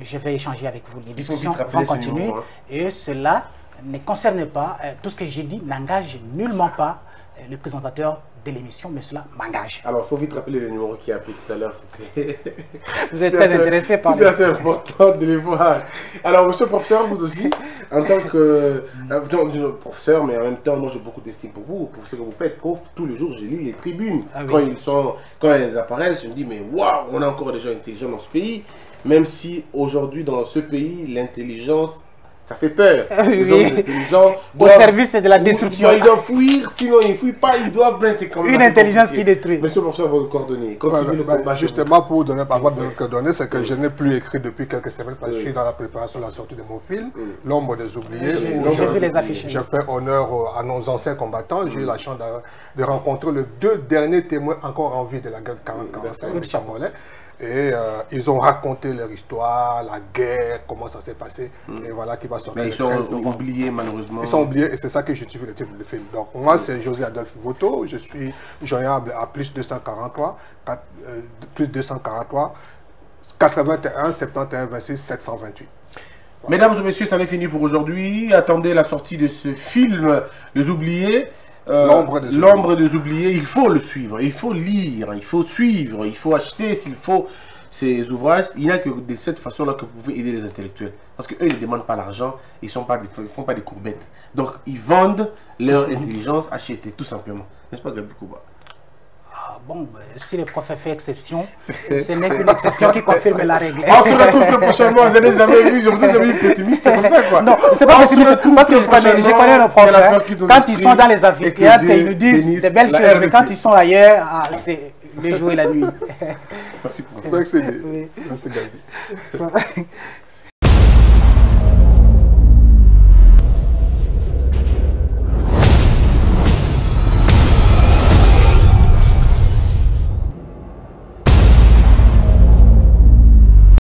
B: je vais échanger avec vous. Les discussions vont continuer hein. et cela ne concerne pas, euh, tout ce que j'ai dit n'engage nullement pas euh, le présentateur de l'émission, mais cela m'engage.
A: Alors, il faut vite rappeler le numéro qui a appelé tout à l'heure.
B: Vous êtes [laughs] très intéressé par
A: C'est assez important de les voir. Alors, monsieur le professeur, vous aussi, en tant que euh, professeur, mais en même temps, moi j'ai beaucoup d'estime pour vous, pour ce que vous faites, prof. Tous les jours, je lis les tribunes. Ah quand, ils sont, quand elles apparaissent, je me dis, mais waouh, on a encore des gens intelligents dans ce pays. Même si aujourd'hui, dans ce pays, l'intelligence ça fait peur. [laughs]
B: Les Au service de la destruction.
A: Ils doivent fuir, sinon ils ne fuient pas, ils doivent bien c'est
B: Une intelligence qui détruit.
A: Monsieur le professeur, vos coordonnées. Continuez le
C: combat. Justement, pour vous donner par rapport de notre coordonnées, c'est que je n'ai plus écrit depuis quelques semaines parce que je suis dans la préparation de la sortie de mon film, L'ombre des oubliés.
B: J'ai vu les affiches.
C: J'ai fait honneur à nos anciens combattants. J'ai eu la chance de, rencontrer les deux derniers témoins encore en vie de la guerre de 40-45, et euh, ils ont raconté leur histoire, la guerre, comment ça s'est passé. Mm. Et voilà qui va sortir.
A: Mais ils sont oubliés malheureusement.
C: Ils sont oubliés et c'est ça que justifie le titre du film. Donc moi c'est José Adolphe Voto, je suis joignable à plus 243, euh, plus 243, 81 71 26 728.
A: Mesdames et messieurs, ça en est fini pour aujourd'hui. Attendez la sortie de ce film, Les Oubliés. Euh, l'ombre des, oubliés, il faut le suivre, il faut lire, il faut suivre, il faut acheter s'il faut ces ouvrages. Il n'y a que de cette façon-là que vous pouvez aider les intellectuels. Parce qu'eux, ils ne demandent pas l'argent, ils ne font pas des courbettes. Donc, ils vendent leur intelligence achetée, tout simplement. N'est-ce pas, Gabi Kouba?
B: Bon, ben, si le prof fait exception, ce n'est qu'une exception qui confirme la règle.
A: On se retrouve très prochainement, je n'ai jamais vu, je vous ai jamais vu pessimiste comme ça, quoi.
B: Non, c'est pas pessimiste, parce que je connais, je connais nos profs. Hein. Quand ils sont dans les amphithéâtres, ils nous disent des belles choses, mais quand ils sont ailleurs, ah, c'est le jour et la nuit.
C: Merci. Merci, Gabi. [laughs]